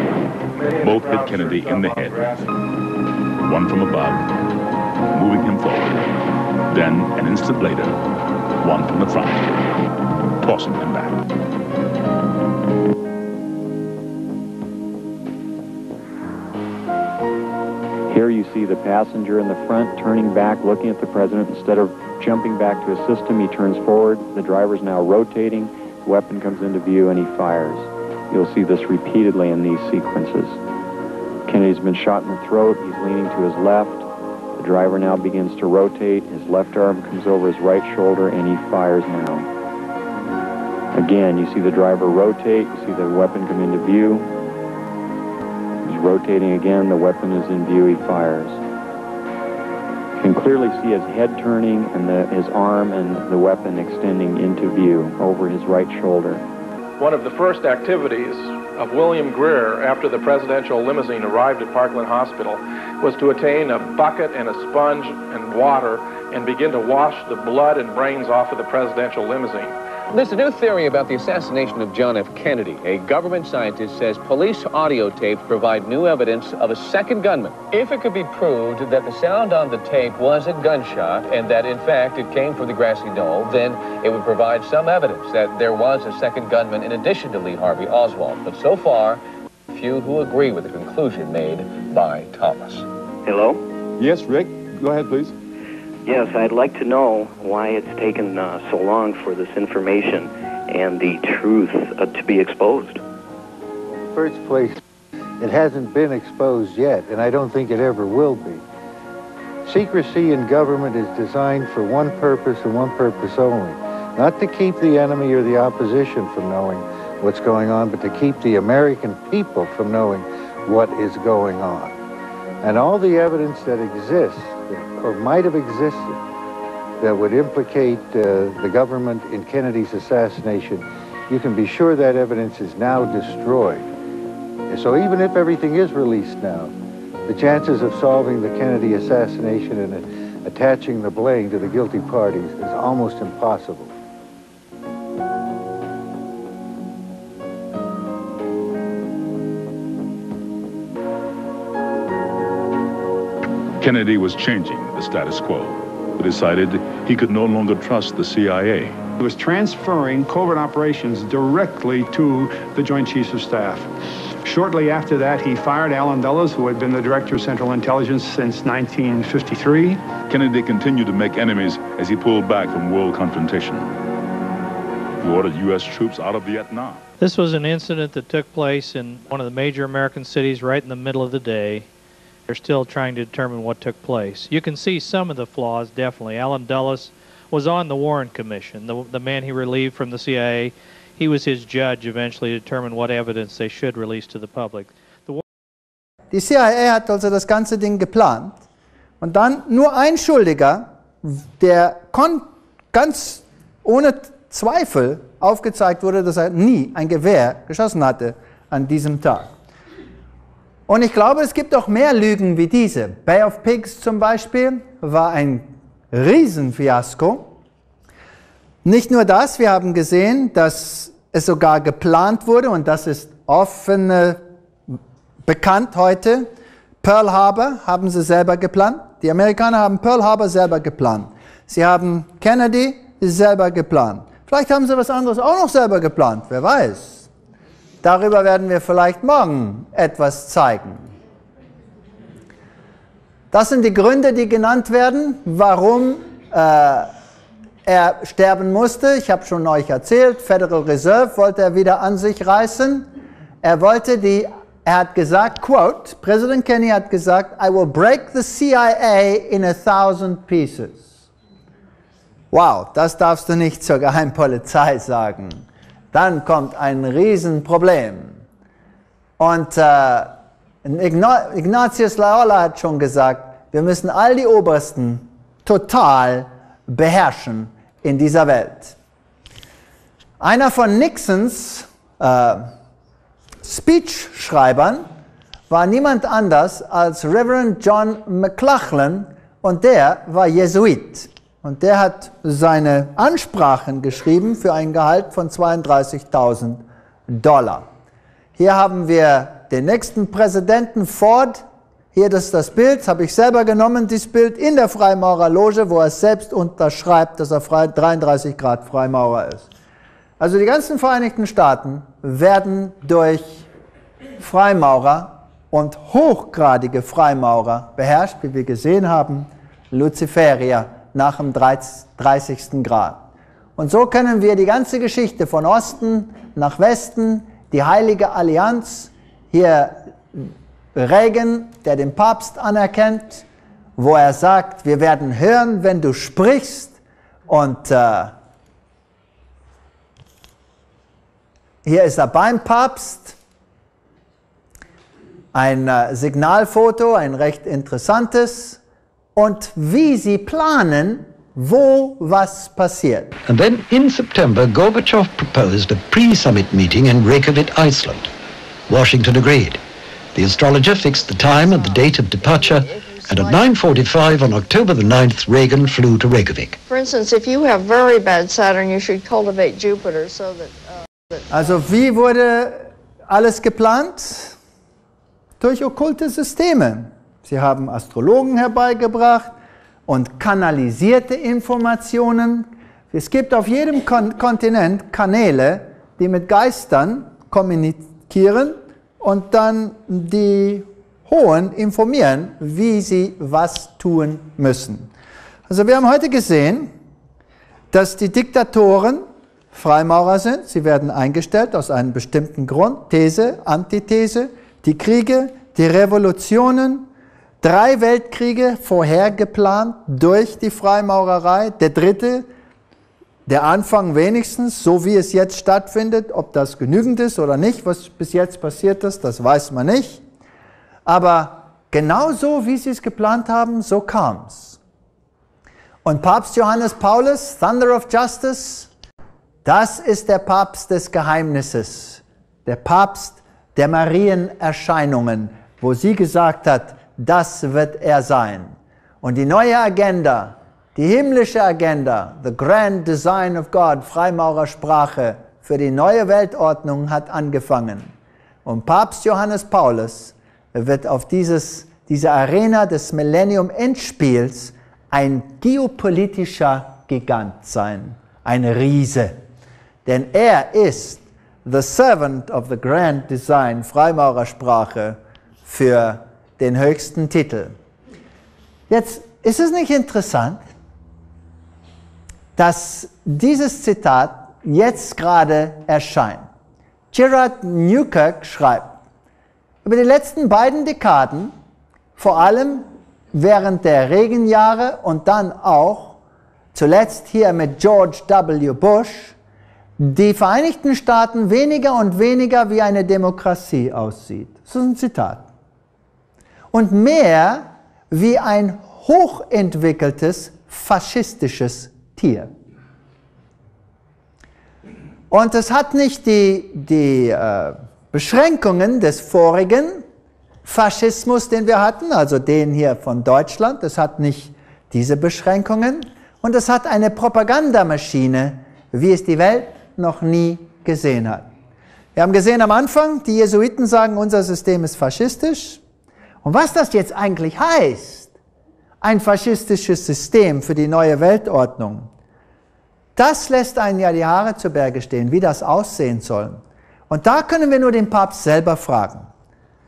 Speaker 4: Both hit Kennedy in the head, one from above, moving him forward. Then, an instant later, one from the front, tossing him back.
Speaker 10: Here you see the passenger in the front turning back, looking at the president. Instead of jumping back to assist him, he turns forward. The driver's now rotating. Weapon comes into view and he fires. You'll see this repeatedly in these sequences. Kennedy's been shot in the throat. He's leaning to his left. The driver now begins to rotate. His left arm comes over his right shoulder and he fires now. Again, you see the driver rotate. You see the weapon come into view. He's rotating again. The weapon is in view. He fires. Can clearly see his head turning and the, his arm and the weapon extending into view over his right shoulder.
Speaker 11: One of the first activities of William Greer after the presidential limousine arrived at Parkland Hospital was to attain a bucket and a sponge and water and begin to wash the blood and brains off of the presidential limousine.
Speaker 12: There's a new theory about the assassination of John F. Kennedy. A government scientist says police audio tapes provide new evidence of a second gunman. If it could be proved that the sound on the tape was a gunshot and that, in fact, it came from the grassy knoll, then it would provide some evidence that there was a second gunman in addition to Lee Harvey Oswald. But so far, few who agree with the conclusion made by Thomas.
Speaker 13: Hello?
Speaker 14: Yes, Rick. Go ahead, please.
Speaker 13: Yes, I'd like to know why it's taken uh, so long for this information and the truth uh, to be exposed.
Speaker 15: First place, it hasn't been exposed yet, and I don't think it ever will be. Secrecy in government is designed for one purpose and one purpose only. Not to keep the enemy or the opposition from knowing what's going on, but to keep the American people from knowing what is going on. And all the evidence that exists or might have existed that would implicate uh, the government in Kennedy's assassination, you can be sure that evidence is now destroyed. And so even if everything is released now, the chances of solving the Kennedy assassination and uh, attaching the blame to the guilty parties is almost impossible.
Speaker 4: Kennedy was changing the status quo. He decided he could no longer trust the CIA.
Speaker 16: He was transferring covert operations directly to the Joint Chiefs of Staff. Shortly after that, he fired Alan Dulles, who had been the Director of Central Intelligence since 1953.
Speaker 4: Kennedy continued to make enemies as he pulled back from world confrontation. He ordered U.S. troops out of Vietnam.
Speaker 3: This was an incident that took place in one of the major American cities right in the middle of the day. They're still trying to determine what took place. You can see some of the flaws, definitely. Alan Dulles was on the Warren Commission, the, the man he relieved from the CIA. He was his judge eventually to determine what evidence they should release to the public. The
Speaker 2: Die CIA hat also das ganze Ding geplant. Und dann nur ein Schuldiger, der ganz ohne Zweifel aufgezeigt wurde, dass er nie ein Gewehr geschossen hatte an diesem Tag. Und ich glaube, es gibt auch mehr Lügen wie diese. Bay of Pigs zum Beispiel war ein Riesenfiasko. Nicht nur das, wir haben gesehen, dass es sogar geplant wurde und das ist offen bekannt heute. Pearl Harbor haben sie selber geplant. Die Amerikaner haben Pearl Harbor selber geplant. Sie haben Kennedy selber geplant. Vielleicht haben sie was anderes auch noch selber geplant, wer weiß. Darüber werden wir vielleicht morgen etwas zeigen. Das sind die Gründe, die genannt werden, warum äh, er sterben musste. Ich habe schon euch erzählt, Federal Reserve wollte er wieder an sich reißen. Er wollte die, er hat gesagt, quote, Präsident Kennedy hat gesagt, I will break the CIA in a thousand pieces. Wow, das darfst du nicht zur Geheimpolizei sagen dann kommt ein Riesenproblem. Und äh, Ignatius Loyola hat schon gesagt, wir müssen all die Obersten total beherrschen in dieser Welt. Einer von Nixons äh, Speechschreibern war niemand anders als Reverend John McLachlan und der war Jesuit. Und der hat seine Ansprachen geschrieben für ein Gehalt von 32.000 Dollar. Hier haben wir den nächsten Präsidenten Ford. Hier das ist das Bild, habe ich selber genommen, dieses Bild in der Freimaurerloge, wo er selbst unterschreibt, dass er 33 Grad Freimaurer ist. Also die ganzen Vereinigten Staaten werden durch Freimaurer und hochgradige Freimaurer beherrscht, wie wir gesehen haben, Luciferier nach dem 30. Grad. Und so können wir die ganze Geschichte von Osten nach Westen, die heilige Allianz, hier Regen, der den Papst anerkennt, wo er sagt, wir werden hören, wenn du sprichst. Und äh, hier ist er beim Papst. Ein äh, Signalfoto, ein recht interessantes und wie sie planen, wo was passiert.
Speaker 17: And then in September, Gorbachev proposed a pre-summit meeting in Reykjavik, Iceland. Washington agreed. The astrologer fixed the time and the date of departure, and at 9.45 on October the 9th, Reagan flew to Reykjavik.
Speaker 18: For instance, if you have very bad Saturn, you should cultivate Jupiter so that... Uh, that
Speaker 2: also wie wurde alles geplant? Durch okkulte Systeme. Sie haben Astrologen herbeigebracht und kanalisierte Informationen. Es gibt auf jedem Kon Kontinent Kanäle, die mit Geistern kommunizieren und dann die Hohen informieren, wie sie was tun müssen. Also wir haben heute gesehen, dass die Diktatoren Freimaurer sind. Sie werden eingestellt aus einem bestimmten Grund. These, Antithese, die Kriege, die Revolutionen, Drei Weltkriege vorhergeplant durch die Freimaurerei. Der dritte, der Anfang wenigstens, so wie es jetzt stattfindet. Ob das genügend ist oder nicht, was bis jetzt passiert ist, das weiß man nicht. Aber Genau so, wie sie es geplant haben, so kam es. Und Papst Johannes Paulus, Thunder of Justice, das ist der Papst des Geheimnisses, der Papst der Marienerscheinungen, wo sie gesagt hat, das wird er sein. Und die neue Agenda, die himmlische Agenda, the grand design of God, Freimaurersprache für die neue Weltordnung hat angefangen. Und Papst Johannes Paulus wird auf dieses, diese Arena des Millennium-Endspiels ein geopolitischer Gigant sein, ein Riese. Denn er ist the servant of the grand design, Freimaurersprache, für den höchsten Titel. Jetzt ist es nicht interessant, dass dieses Zitat jetzt gerade erscheint. Gerard Newkirk schreibt, über die letzten beiden Dekaden, vor allem während der Regenjahre und dann auch zuletzt hier mit George W. Bush, die Vereinigten Staaten weniger und weniger wie eine Demokratie aussieht. Das ist ein Zitat. Und mehr wie ein hochentwickeltes faschistisches Tier. Und es hat nicht die, die äh, Beschränkungen des vorigen Faschismus, den wir hatten, also den hier von Deutschland, es hat nicht diese Beschränkungen. Und es hat eine Propagandamaschine, wie es die Welt noch nie gesehen hat. Wir haben gesehen am Anfang, die Jesuiten sagen, unser System ist faschistisch. Und was das jetzt eigentlich heißt, ein faschistisches System für die neue Weltordnung, das lässt einen ja die Haare zu Berge stehen, wie das aussehen soll. Und da können wir nur den Papst selber fragen.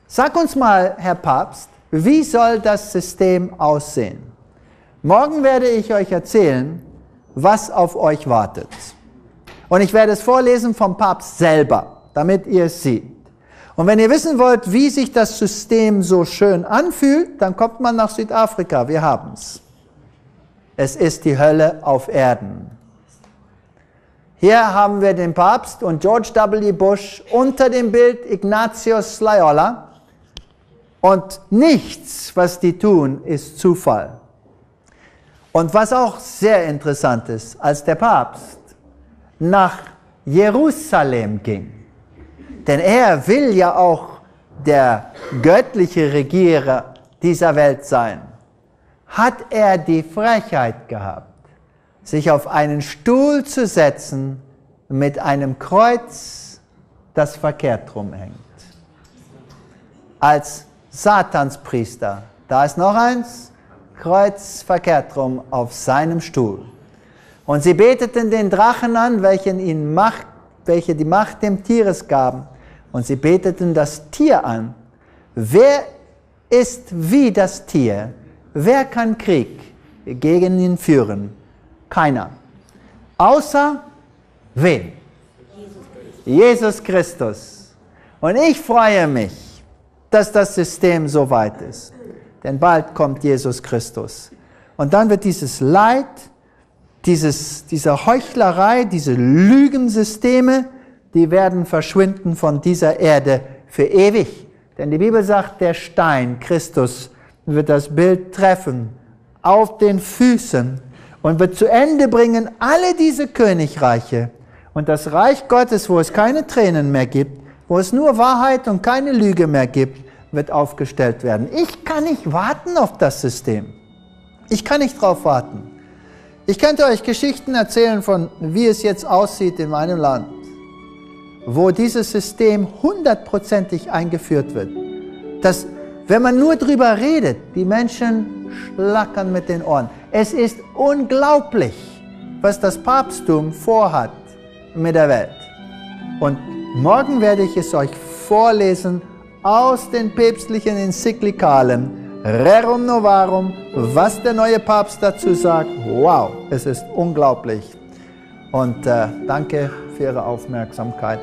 Speaker 2: Sag uns mal, Herr Papst, wie soll das System aussehen? Morgen werde ich euch erzählen, was auf euch wartet. Und ich werde es vorlesen vom Papst selber, damit ihr es seht. Und wenn ihr wissen wollt, wie sich das System so schön anfühlt, dann kommt man nach Südafrika. Wir haben es. Es ist die Hölle auf Erden. Hier haben wir den Papst und George W. Bush unter dem Bild Ignatius Loyola. Und nichts, was die tun, ist Zufall. Und was auch sehr interessant ist, als der Papst nach Jerusalem ging, denn er will ja auch der göttliche Regierer dieser Welt sein, hat er die Frechheit gehabt, sich auf einen Stuhl zu setzen mit einem Kreuz, das verkehrt rumhängt. Als Satanspriester, da ist noch eins, Kreuz verkehrt rum auf seinem Stuhl. Und sie beteten den Drachen an, welchen ihnen Macht, welche die Macht dem Tieres gaben. Und sie beteten das Tier an. Wer ist wie das Tier? Wer kann Krieg gegen ihn führen? Keiner. Außer wen? Jesus Christus. Und ich freue mich, dass das System so weit ist. Denn bald kommt Jesus Christus. Und dann wird dieses Leid, dieses, diese Heuchlerei, diese Lügensysteme, die werden verschwinden von dieser Erde für ewig. Denn die Bibel sagt, der Stein, Christus, wird das Bild treffen auf den Füßen und wird zu Ende bringen alle diese Königreiche. Und das Reich Gottes, wo es keine Tränen mehr gibt, wo es nur Wahrheit und keine Lüge mehr gibt, wird aufgestellt werden. Ich kann nicht warten auf das System. Ich kann nicht darauf warten. Ich könnte euch Geschichten erzählen von, wie es jetzt aussieht in meinem Land, wo dieses System hundertprozentig eingeführt wird. Dass, wenn man nur drüber redet, die Menschen schlackern mit den Ohren. Es ist unglaublich, was das Papsttum vorhat mit der Welt. Und morgen werde ich es euch vorlesen aus den päpstlichen Enzyklikalen Rerum Novarum, was der neue Papst dazu sagt. Wow, es ist unglaublich. Und äh, danke für Ihre Aufmerksamkeit.